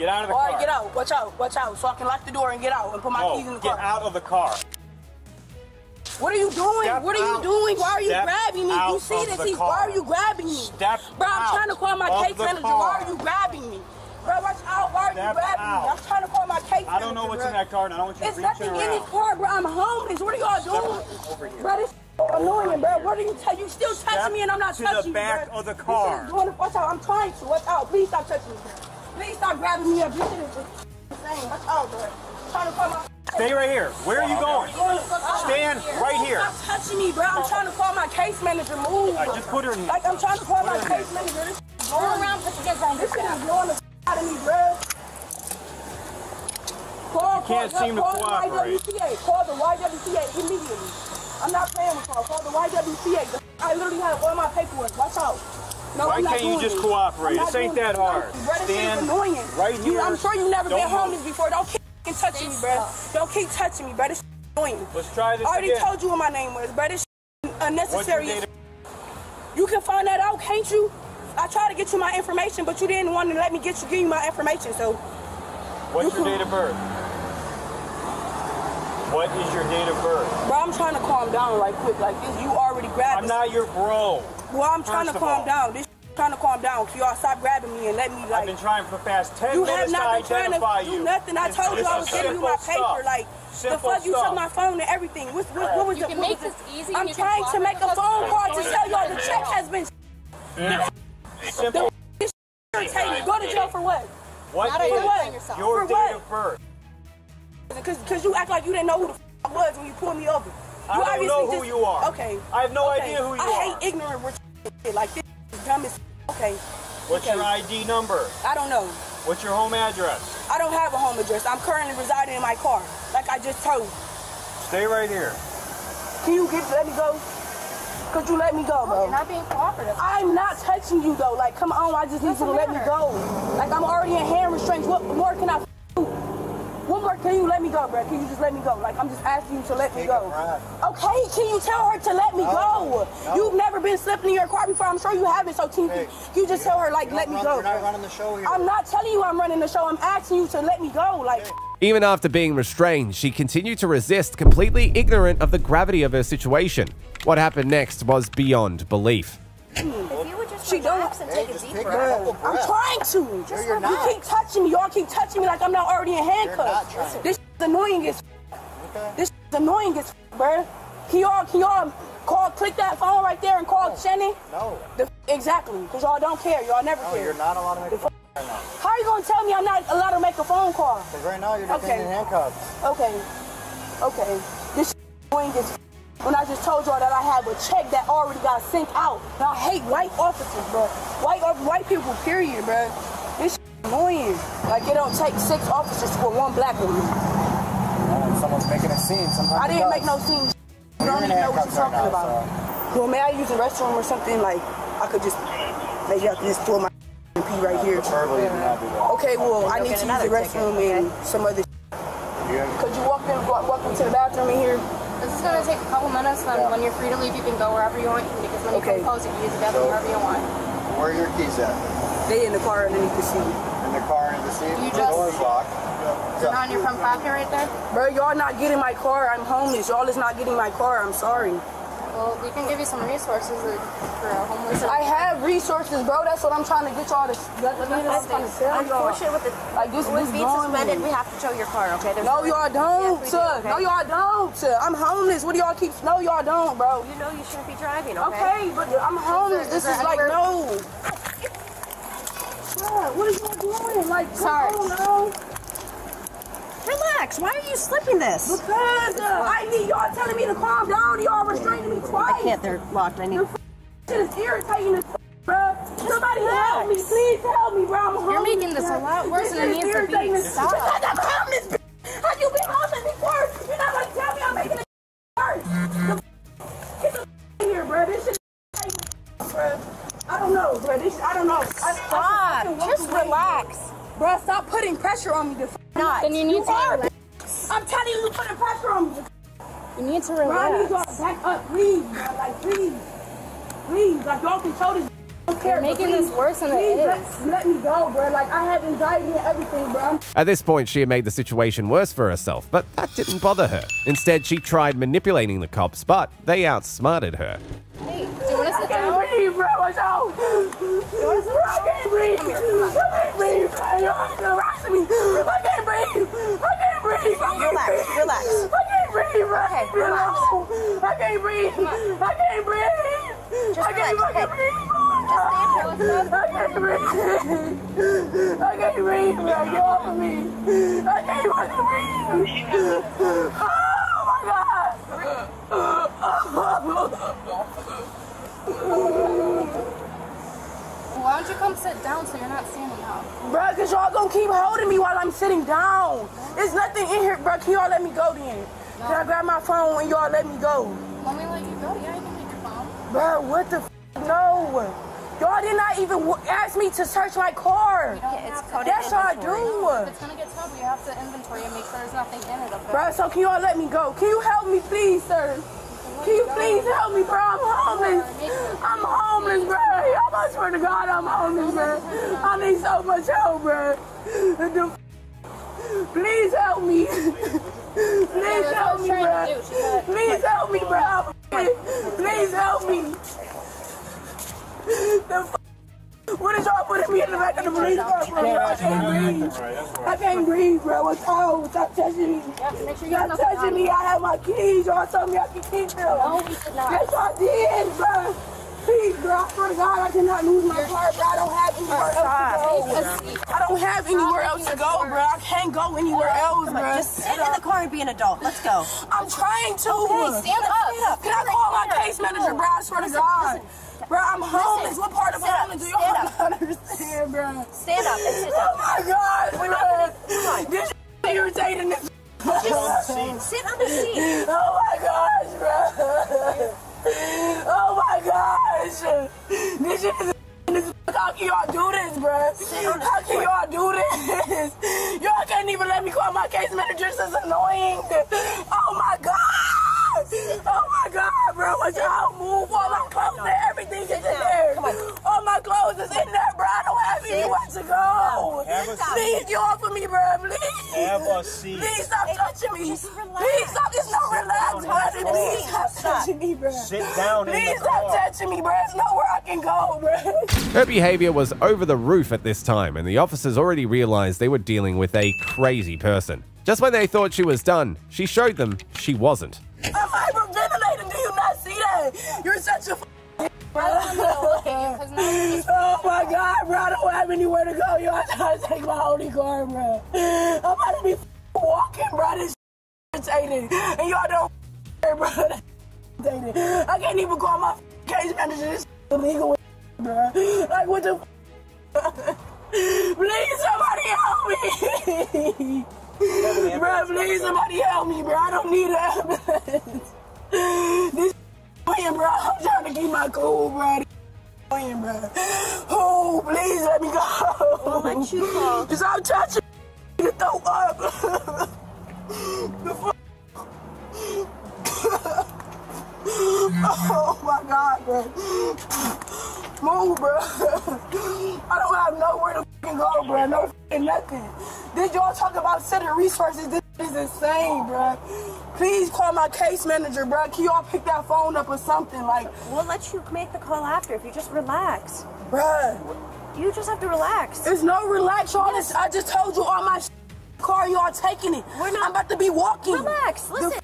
Get out of the All car. right, get out. Watch out. Watch out. So I can lock the door and get out and put my oh, keys in No, the get car. out of the car. What are you doing? Step what are you out. doing? Why are you Step grabbing me? You see this? He's, why are you grabbing me? Step Bro, I'm trying to call my case manager. car. Why are you grabbing me? Bro, watch out. Why are Step you grabbing out. me? I'm trying to call my case I don't know what's in that car, and I don't want you It's reaching nothing in this car, bro. I'm homeless. What are y'all doing? Bro, this annoying, bro. What are you tell you still touching me and I'm not to the touching back you, bro. of the This car. shit is doing- Watch out. I'm trying to. Watch out. Please stop touching me. Please stop grabbing me up. This shit is insane. Watch out, bro. I'm trying to call my Stay right here. Where are you going? Stand right here. Stop touching me, bro. I'm trying to call my case manager. Move. Alright, just put her in- Like I'm trying to call my put her case manager. This shit around. Put your hands This shit is blowing the out of me, bro. Call, You can't call, seem to call cooperate. The YWCA. Call the YWCA immediately. I'm not playing with y'all. Call the YWCA. I literally have all my paperwork. Watch out. No, Why can't you just cooperate? This ain't that hard. Bro, this Stand is annoying. right You, here. I'm sure you've never been Don't move. homeless before. Don't keep touching me, bro. Don't keep touching me, bro. This annoying. Let's try this I already again. told you what my name was, bro. This unnecessary. What's your date You can find that out, can't you? I tried to get you my information, but you didn't want to let me get you give you my information. So What's your date of birth? What is your date of birth? Bro, I'm trying to calm down right quick. Like this, you already grabbed I'm me. not your bro. Well, I'm trying to calm all. down. This trying to calm down. Can y'all stop grabbing me and let me like. I've been trying for the past 10 You have minutes to not been trying identify to you. do nothing. I It's- told you it's I was giving you my paper. stuff. Like Simple the fuck, you took my phone and everything. What, what, what was You the? can what make was this easy. I'm You trying to make a with phone call to tell y'all the check has been. Simple. This. Go to jail for what? What For is what? your For date what? of birth? Because cause you act like you didn't know who the f- I was when you pulled me over. I You don't obviously know who just- you are. Okay. I have no okay. idea who you I are. I hate ignorant rich shit. Like this is dumb as Okay. What's okay. your ID number? I don't know. What's your home address? I don't have a home address. I'm currently residing in my car. Like I just told. Stay right here. Can you get let me go? Could you let me go, bro? Oh, you're not being cooperative. I'm not touching you though. Like, come on, I just need you to let me go. Like, I'm already in hand restraints. What more can I f- do? What more can you let me go, bro? Can you just let me go? Like, I'm just asking you to let me go. Okay, can you tell her to let me go? You've never been slipping in your car before. I'm sure you haven't. So can you, you just tell her like, let me go? You're not running the show here. I'm not telling you I'm running the show. I'm asking you to let me go. Like. Even after being restrained, she continued to resist, completely ignorant of the gravity of her situation. What happened next was beyond belief. If you would just She don't. and take a deep take a breath. I'm trying to. No, you're You not. keep touching me. Y'all keep touching me like I'm not already in handcuffs. You're not trying. This is annoying as This is annoying as bruh. Can y'all, can y'all call, click that phone right there and call Shannon? No. The, exactly, because y'all don't care. Y'all never No, care. you're not allowed to make a phone right now. How are you going to tell me I'm not allowed to make a phone call? Because right now you're just Okay. in handcuffs. Okay. Okay. This is annoying as when I just told y'all that I have a check that already got sent out. And I hate white officers, bro. White white people, period, bro. This annoying. Like it don't take six officers for one black woman. When someone's making a scene, sometimes I didn't make no scene. You You're don't even know what you're handcuffs right talking now, about. Well, may I use the restroom or something? Like I could just maybe I could just throw my and pee right here. Preferably you do not do that. Okay, well I You'll need to use the another restroom and some other. You Could you walk in, walk, walk into the bathroom in here? This is gonna take a couple minutes, then Yeah. when you're free to leave, you can go wherever you want. You can make as many Okay. phone calls, you can use the bathroom So- wherever you want. Where are your keys at? They in the car underneath the seat. In the car in the seat? You the just- door's locked. Is it on your front pocket right there? Bro, y'all not getting my car. I'm homeless. Y'all is not getting my car. I'm sorry. Well, we can give you some resources for a homeless. I have resources, bro. That's what I'm trying to get y'all to. That's what I'm trying to tell y'all. Unfortunately, with the Like this, with this being suspended, me. we have to show your car. Okay? There's No, y'all don't. Yes, do, okay? No, y'all don't. I'm homeless. What do y'all keep? No, y'all don't, bro. You know you shouldn't be driving. Okay? Okay, but I'm homeless. Is This is like no. Bruh, what are y'all doing? Like, Sorry. come on, no. Relax. Why are you slipping this? Because uh, I need y'all telling me to calm down. Y'all restraining me twice. I can't. They're locked. I need. Shit is irritating as bro. Somebody help me. Please help me, bro. I'm. You're making this a lot worse This than it needs to be. Stop. Because I'm homeless, bitch. Have you been homeless before? You're not gonna tell me I'm making it worse. The- Get the here, bro. This shit is bro. I don't know, bro. This I don't know. I, Stop. I, I Just relax. Bro, stop putting pressure on me. The f- Not. Then you need to are. relax. I'm telling you, you putting pressure on me. You need to relax. Bro, I need y'all relax. to back up, please, bro. Like, please. Please, like, y'all control this. I don't care, You're making please, this worse than it please is. Let, let me go, bro. Like, I have anxiety and everything, bro. At this point, she had made the situation worse for herself, but that didn't bother her. Instead, she tried manipulating the cops, but they outsmarted her. Hey, leave, bro. Watch out. Bro, I can't breathe. I can't breathe. You're harassing me. I can't breathe. I can't breathe. I can't relax. Breathe. Relax. I can't breathe, bro. Okay, relax. I can't breathe. I can't breathe. Just I can't relax. Okay. breathe. I can't breathe. I can't breathe. Get off of me. I can't fucking breathe. Oh my god. Why don't you come sit down so you're not standing up? Bruh, cause y'all gonna keep holding me while I'm sitting down. There's nothing in here, bruh. Can y'all let me go then? Can I grab my phone and y'all let me go? Let me let you go. Yeah, you can take your phone. Bruh, what the f? No. Y'all did not even w- ask me to search my car. it's coded That's what I inventory. do. If it's gonna get towed, we have to inventory and make sure there's nothing in it. Okay? Bruh, so can y'all let me go? Can you help me, please, sir? Can you please help me, bro? I'm homeless. I'm homeless, bro. I swear to God, I'm homeless, bro. I need so much help, bro. The Please help me. Please help me, bro. Please help me, bro. Please help me. The what is y'all putting me in the back of the police car, bro? I can't breathe. I can't breathe, bro. What's wrong? Stop touching me. make sure you have Stop touching me. I have my keys. Y'all told me I can keep them. No, you did not. Yes, I did, bro. Please, bro. I swear to God, I cannot lose my car, bro. I don't have anywhere else to go. I don't have anywhere else to go, bro. I can't go anywhere else, bro. Just sit in the car and be an adult. Let's go. I'm trying to. Okay, stand up. Can I call my case manager, bro? I swear to God. Bro, I'm homeless. Listen, What part of homeless do y'all not understand, bro? Stand up and sit Oh my God, We're bro. not gonna- come on. This is irritating. This Just sit on the seat. Oh my gosh, bro. Oh my gosh. This shit is how can y'all do this, bro? How can y'all do this? Y'all can't even let me call my case manager. This is annoying. Oh my god. Oh my god, bro. Watch out. Move all my clothes and everything is in there. All my clothes is in there, bro. I don't have anywhere to go. Have. Please, get off of me, bro. Please. Have a. Please stop touching me. Please stop. It's no relax, buddy. Please stop touching me, bro. Sit down Please stop car. touching me, bro. It's nowhere I can go, bro. Her behavior was over the roof at this time, and the officers already realized they were dealing with a crazy person. Just when they thought she was done, she showed them she wasn't. I'm hyperventilating. Do you not? You're such a. f- Bro. oh my god, bro. I don't have anywhere to go. Y'all trying to take my only car, bro. I'm about to be f- walking, bro. This irritating. And y'all don't bro. That's. I can't even call my f- case manager. This illegal, bro. Like, what the f- Please, somebody help me. bro, please, somebody help me, bro. I don't need an ambulance. This Annoying, bro. I'm trying to keep my cool, bro. Annoying, bro. Oh, please let me go. We'll let you go. Cause I'm touching to throw up. the fuck? oh my god, bro. Move, bro. I don't have nowhere to go, bro. No fucking nothing. Did y'all talk about center resources? This is insane, bro. Please call my case manager, bro. Can y'all pick that phone up or something? Like, We'll let you make the call after if you just relax. Bruh. You just have to relax. There's no relax, y'all. This- I just told you all my car, y'all taking it. We're not, I'm about to be walking. Relax. Listen. You,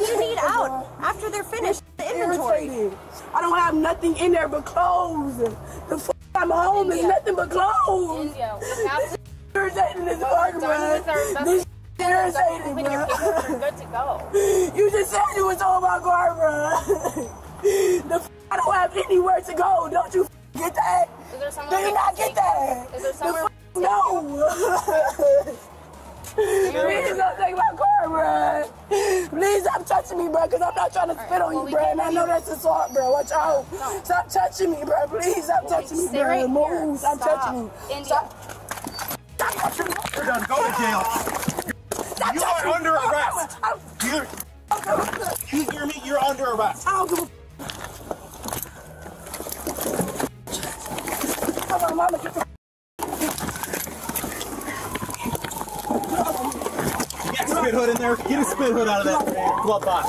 you need out after they're finished the inventory. I don't have nothing in there but clothes. The f- I'm home is nothing but clothes. India, we. Irritating this work, We're done with our bro. This irritating, When your bro. papers are good to go. You just said you was on my car, bro. The f- I don't have anywhere to go. Don't you f- get that? Is there Do you not get take that? you? The f- no. Please don't take my car, bro. Please stop touching me, bro, because I'm not trying to spit on well, you, we bro. And I know that's assault, bro. Watch out. No. Stop touching me, bro. Please stop touching me, Stay bro. right Move. here. Stop, Stop. touching me. India. Stop. Stop touching me. You're done. Go to jail. Stop you are me. under I'm- arrest. I'm- You're, I'm- you hear me? You're under arrest. I don't give a. Come on, mama, get the. Get a spit hood in there. Get a spit hood out of that glove box.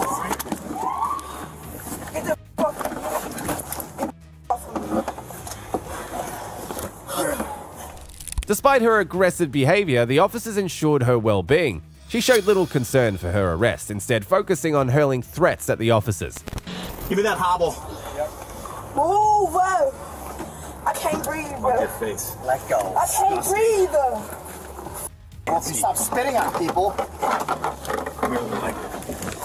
Get the fuck Despite her aggressive behavior, the officers ensured her well being. She showed little concern for her arrest, instead focusing on hurling threats at the officers. Give me that hobble. Move up. I can't breathe, bro. Fuck your face. Let go. I can't breathe. Oh. Won't you stop spitting on people?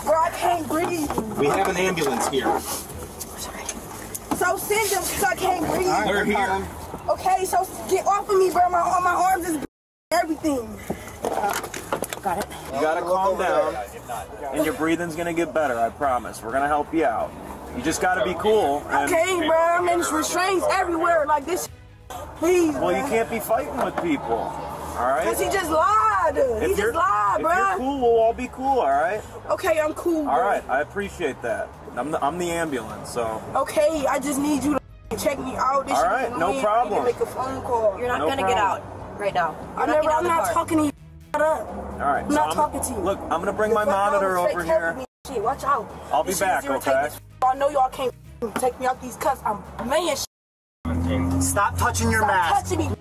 Bro, I can't breathe. We have an ambulance here. So send them because I can't breathe. They're here. Okay, so get off of me, bro. My, my arms is everything. got it. You gotta calm down, and your breathing's gonna get better. I promise. We're gonna help you out. You just gotta be cool. I And, can't, bro. I'm in restraints everywhere. Like this. Please. well, you can't be fighting with people. All right. Because he just lied. He If just you're- lied, if bro. you're cool, we'll all be cool. All right. Okay, I'm cool. All bro. right. I appreciate that. I'm the, I'm the ambulance, so. Okay, I just need you to check me out. This All shit right, is no annoying. problem. I need to make a phone call. You're not No gonna get out right now. I You're not never, getting out I'm not car. talking to you. Shut up. All right. I'm so not I'm- talking to you. Look, I'm gonna bring my Fuck off, monitor straight over cuffing here. me. Shit, watch out. I'll be This shit back, okay? as f- I know y'all can't take me out these cuffs. I'm laying shit. Stop touching your Stop mask. touching me.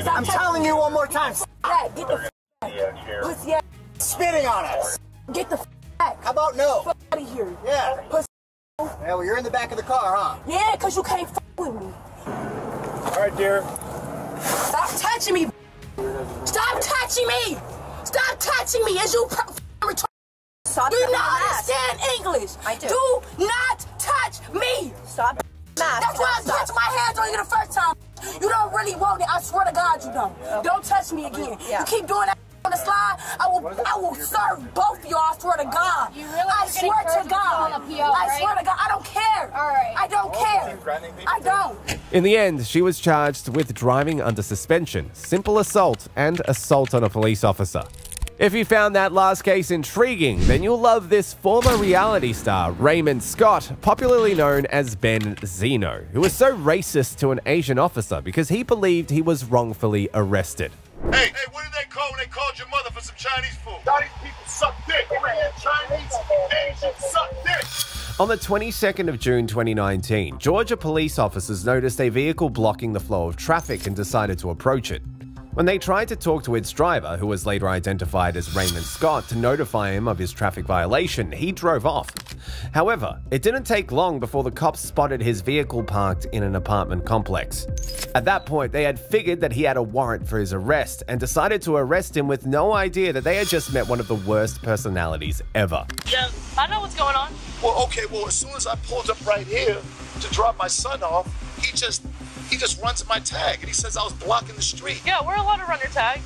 Stop I'm telling you one more time. Back. Get the f- back. Pussy ass. Spitting on us. Get the f- back. How about no? Fuck out of here. Yeah. Pussy. Yeah, well, you're in the back of the car, huh? Yeah, because you can't f- with me. All right, dear. Stop touching me. Stop touching me. Stop touching me. As you pro- f- retarded? Stop Do not my mask. understand English? I do. Do not touch me. Stop. Mask. That's why I touched my hands on you the first time. You don't really want it. I swear to God, you don't. Don't touch me again. Yeah. You keep doing that on the slide. I will. I will serve both of y'all. I swear to God. You I realize you're getting swear to God. calling a PO, I swear to God. I don't care. All right. I don't care. I don't. In the end, she was charged with driving under suspension, simple assault, and assault on a police officer. If you found that last case intriguing, then you'll love this former reality star, Raymond Scott, popularly known as Ben Zeno, who was so racist to an Asian officer because he believed he was wrongfully arrested. Hey, hey, what did they call when they called your mother for some Chinese food? Chinese people suck dick. Chinese, Asians suck dick. On the 22nd of June 2019, Georgia police officers noticed a vehicle blocking the flow of traffic and decided to approach it. When they tried to talk to its driver, who was later identified as Raymond Scott, to notify him of his traffic violation, he drove off. However, it didn't take long before the cops spotted his vehicle parked in an apartment complex. At that point, they had figured that he had a warrant for his arrest and decided to arrest him with no idea that they had just met one of the worst personalities ever. Yeah, I know what's going on. Well, okay, well, as soon as I pulled up right here to drop my son off, he just he just runs my tag and he says I was blocking the street. Yeah, we're allowed to run your tag.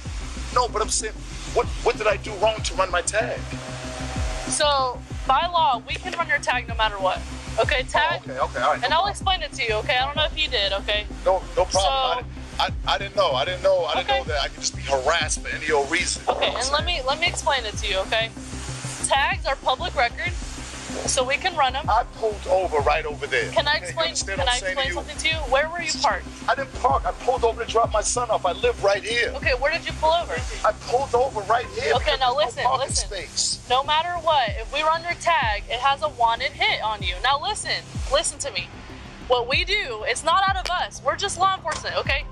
No, but I'm saying, what what did I do wrong to run my tag? So, by law, we can run your tag no matter what. Okay, oh, tag. Okay, okay, all right. And I'll explain it to you, okay? I don't know if you did, okay? No, no problem. I, I, I didn't know. I didn't know. I didn't know that I could just be harassed for any old reason. Okay, and let me let me explain it to you, okay? Tags are public record, so we can run them. I pulled over right over there. Can I explain? Can I explain to something to you? Where were you parked? I didn't park. I pulled over to drop my son off. I live right here. Okay, where did you pull over? I pulled over right here. Okay, now listen, no listen. Space. No matter what, if we run your tag, it has a wanted hit on you. Now listen, listen to me. What we do, it's not out of us. We're just law enforcement, okay?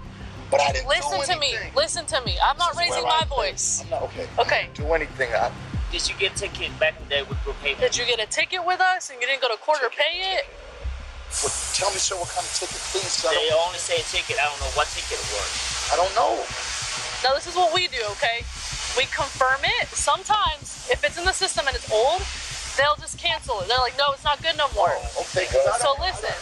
But I didn't Listen do to me. Listen to me. I'm not This is raising my voice. I'm not okay. Okay. I didn't do anything. I, Did you get a ticket back in the day with Brookhaven? Did you get a ticket with us and you didn't go to court or pay it? what, tell me, sir, what kind of ticket, please. I They don't, only say ticket. I don't know what ticket it was. I don't know. Now this is what we do, okay? We confirm it. Sometimes, if it's in the system and it's old, they'll just cancel it. They're like, no, it's not good no more. Oh, okay, 'cause I So don't- listen,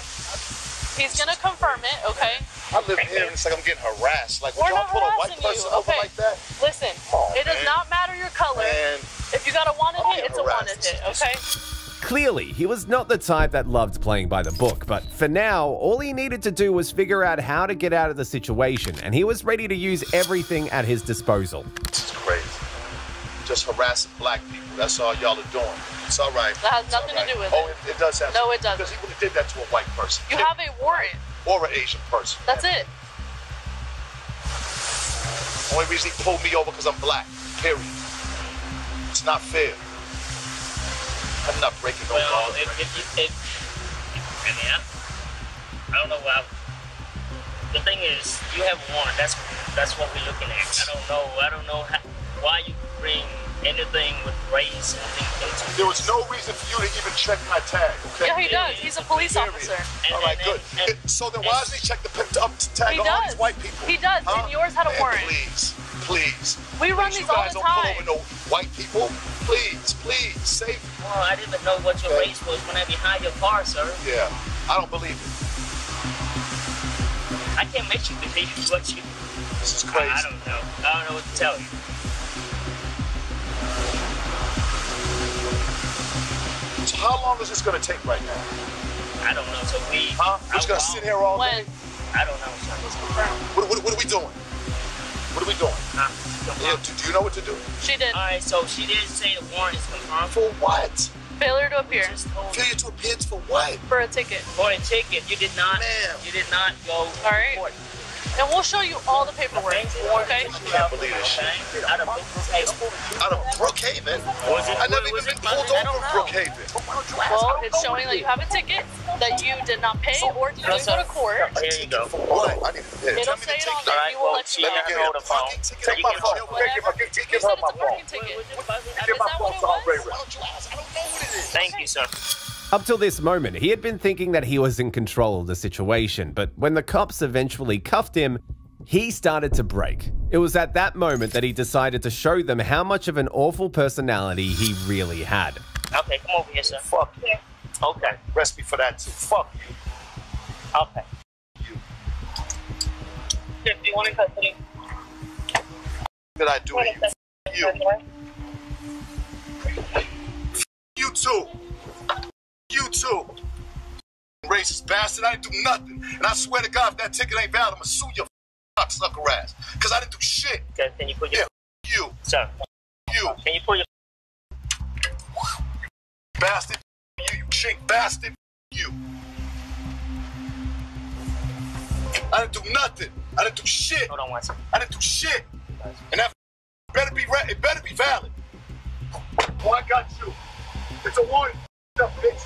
he's gonna confirm it, okay? I live here and it's like I'm getting harassed. Like, would We're y'all not pull a white harassing you, person over okay? like that? Listen, on, it does man. not matter your color. Man, If you got a wanted I'm hit, it's a getting wanted hit, okay? Clearly, he was not the type that loved playing by the book, but for now, all he needed to do was figure out how to get out of the situation, and he was ready to use everything at his disposal. this is crazy. Just harassing black people. That's all y'all are doing. It's all right. That has It's nothing all to do with oh, it. it. it does have No, it doesn't. Because he would have did that to a white person. You have a warrant. Or an Asian person. That's it. Only reason he pulled me over because I'm black. Period. It's not fair. I'm not breaking no Well, laws. it, it, it, it, I mean, I, I don't know. Well, the thing is, you have a warrant. That's that's what we're looking at. I don't know. I don't know how, why you bring anything with race anything into There was no reason for you to even check my tag, okay? Yeah, he does. He's a police officer. All right, good. so then why doesn't he check the pin up tag He all does. these white people? He does, and yours had a Man, warrant. Please, please. We run Please, these you all guys the don't pull time. over no white people. Please, please, save me. Well, I didn't even know what your race was when I behind your car, sir. Yeah, I don't believe it. I can't make you believe what you. This is crazy. I, I don't know. I don't know what to tell you. How long is this going to take right now? I don't know. So we. Huh? We're just going to sit here all when? day? I don't know. sir. What, what, what are we doing? What are we doing? Huh? Yeah, do, do you know what to do? She did. All right. So she did say the warrant is confirmed. For what? Failure to appear. Failure to appear for what? For a ticket. For a ticket, you did not. You did not go. All right. And we'll show you all the paperwork. Okay. I can't believe this shit. Out of Brookhaven. Out of Brookhaven? Was it- I never was even it been pulled over in. Brookhaven. Well, it's showing that you have a ticket that you did not pay or you didn't go to court. Here you go. What? I need to pay. It'll say it on there. right. We will Well, let she you know. had her the phone. Take my phone. Whatever. Give You her said my it's a parking ticket. Is Give that my what phone it to was? Thank you, sir. Up till this moment, he had been thinking that he was in control of the situation, but when the cops eventually cuffed him, he started to break. It was at that moment that he decided to show them how much of an awful personality he really had. Okay, come over here, sir. Fuck you. Okay. Rest me for that too. Fuck you. Okay. Fifty-one in custody. What did I do to you? You. You too. You too. Racist bastard. I didn't do nothing. And I swear to God, if that ticket ain't valid, I'm gonna sue your cocksucker ass. Cause I didn't do shit. Okay, can you put your Yeah. You. sir? You. Can you put your bastard. You, you chink bastard. You. I didn't do nothing. I didn't do shit. Hold on one second. I didn't do shit. And that better be it better be valid. Oh, I got you. It's a warning. Up, bitch.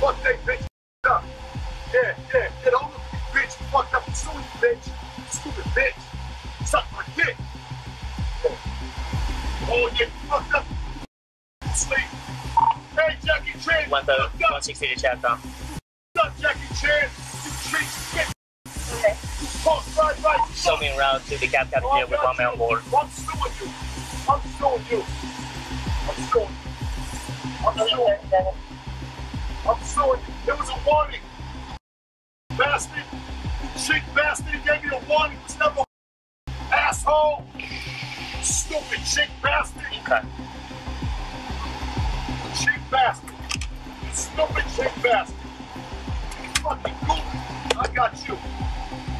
Fuck that bitch. Up. Yeah, yeah. Get over me, bitch. You fucked up. Sue you, bitch. Stupid bitch. Suck my dick. Oh, yeah. You fucked up. Sleep. Hey, Jackie Chan. one thirty, one sixty to chat down? Suck Jackie Chan. You treat shit. You fuck right, right. Show me around to the cap captain jail with my man on board. I'm suing you. I'm suing you. I'm suing you. I'm suing. I'm suing. There was a warning. Bastard. Cheap bastard. He gave me a warning. It was never asshole. Stupid chick bastard. Okay. Cheap bastard. Stupid chick bastard. Fucking goof. I got you.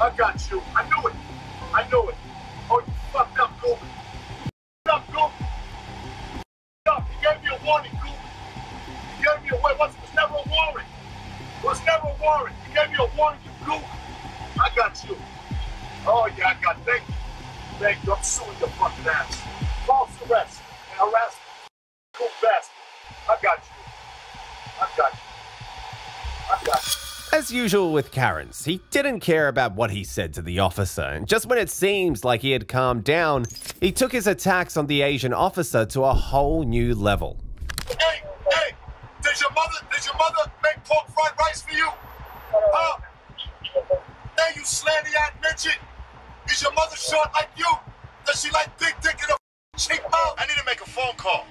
I got you. I knew it. I knew it. Oh, you fucked up, goof. You fucked up, goof. Up. He gave me a warning, goof. He gave me a warning. It was never a warrant. It was never warrant. He gave me a warning, you goof. I got you. Oh, yeah, I got Thank you. Thank you. I'm suing your fucking ass. False arrest and harassment. Goof bastard. You. I got you. I got you. As usual with Karens, he didn't care about what he said to the officer, and just when it seems like he had calmed down, he took his attacks on the Asian officer to a whole new level. Does your mother, does your mother make pork fried rice for you? Huh? There you slanty ass midget. Is your mother short like you? Does she like big dick in her cheek mouth? I need to make a phone call.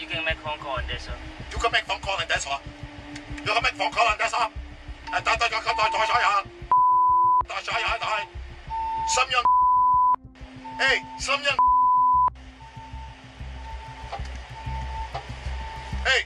You can make phone call on this, sir. You can make phone call on this, huh? You can make phone call on this, huh? Some young Hey, some young Hey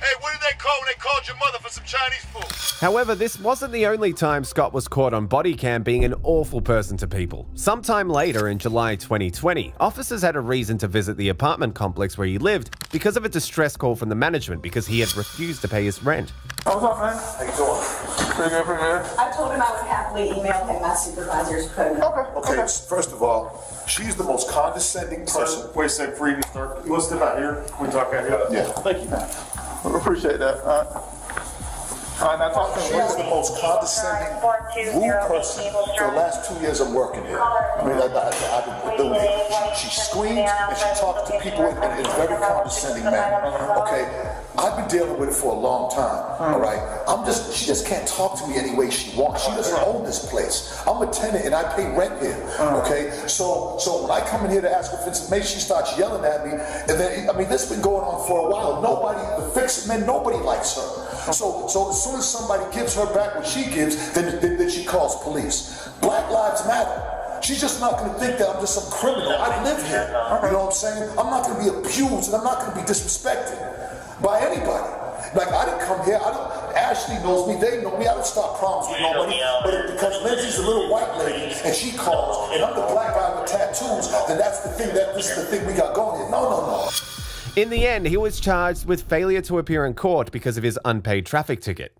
Hey, what did they call when they called your mother for some Chinese food? However, this wasn't the only time Scott was caught on body cam being an awful person to people. Sometime later in July 2020, officers had a reason to visit the apartment complex where he lived because of a distress call from the management because he had refused to pay his rent. What's up, man? How you doing? Pretty good, pretty good. I told him I would happily email him my supervisor's code. Okay, okay. First of all, she's the most condescending person. Wait a sec, before you even start. You want to step out here? We talk out here? Yeah. Thank you. I appreciate that. Uh, Uh, She is the most condescending, rude person for the last two years I'm working here. I mean, I, I, I've been doing it. She, she screams and she talks to people in, in, a very condescending manner. Okay, I've been dealing with it for a long time. All right, I'm just she just can't talk to me any way she wants. She doesn't own this place. I'm a tenant and I pay rent here. Okay, so so when I come in here to ask her for information, she starts yelling at me, and then I mean this has been going on for a while. Nobody, the fix man, nobody likes her. So so as soon as somebody gives her back what she gives, then then, then she calls police. Black lives matter. She's just not going to think that I'm just some criminal. I live here. You know what I'm saying? I'm not going to be abused and I'm not going to be disrespected by anybody. Like I didn't come here. I don't. Ashley knows me. They know me. I don't start problems with nobody. But it- because Lindsay's a little white lady and she calls, and I'm the black guy with tattoos, then that's the thing. That this is the thing we got going here. No, no, no. In the end, he was charged with failure to appear in court because of his unpaid traffic ticket.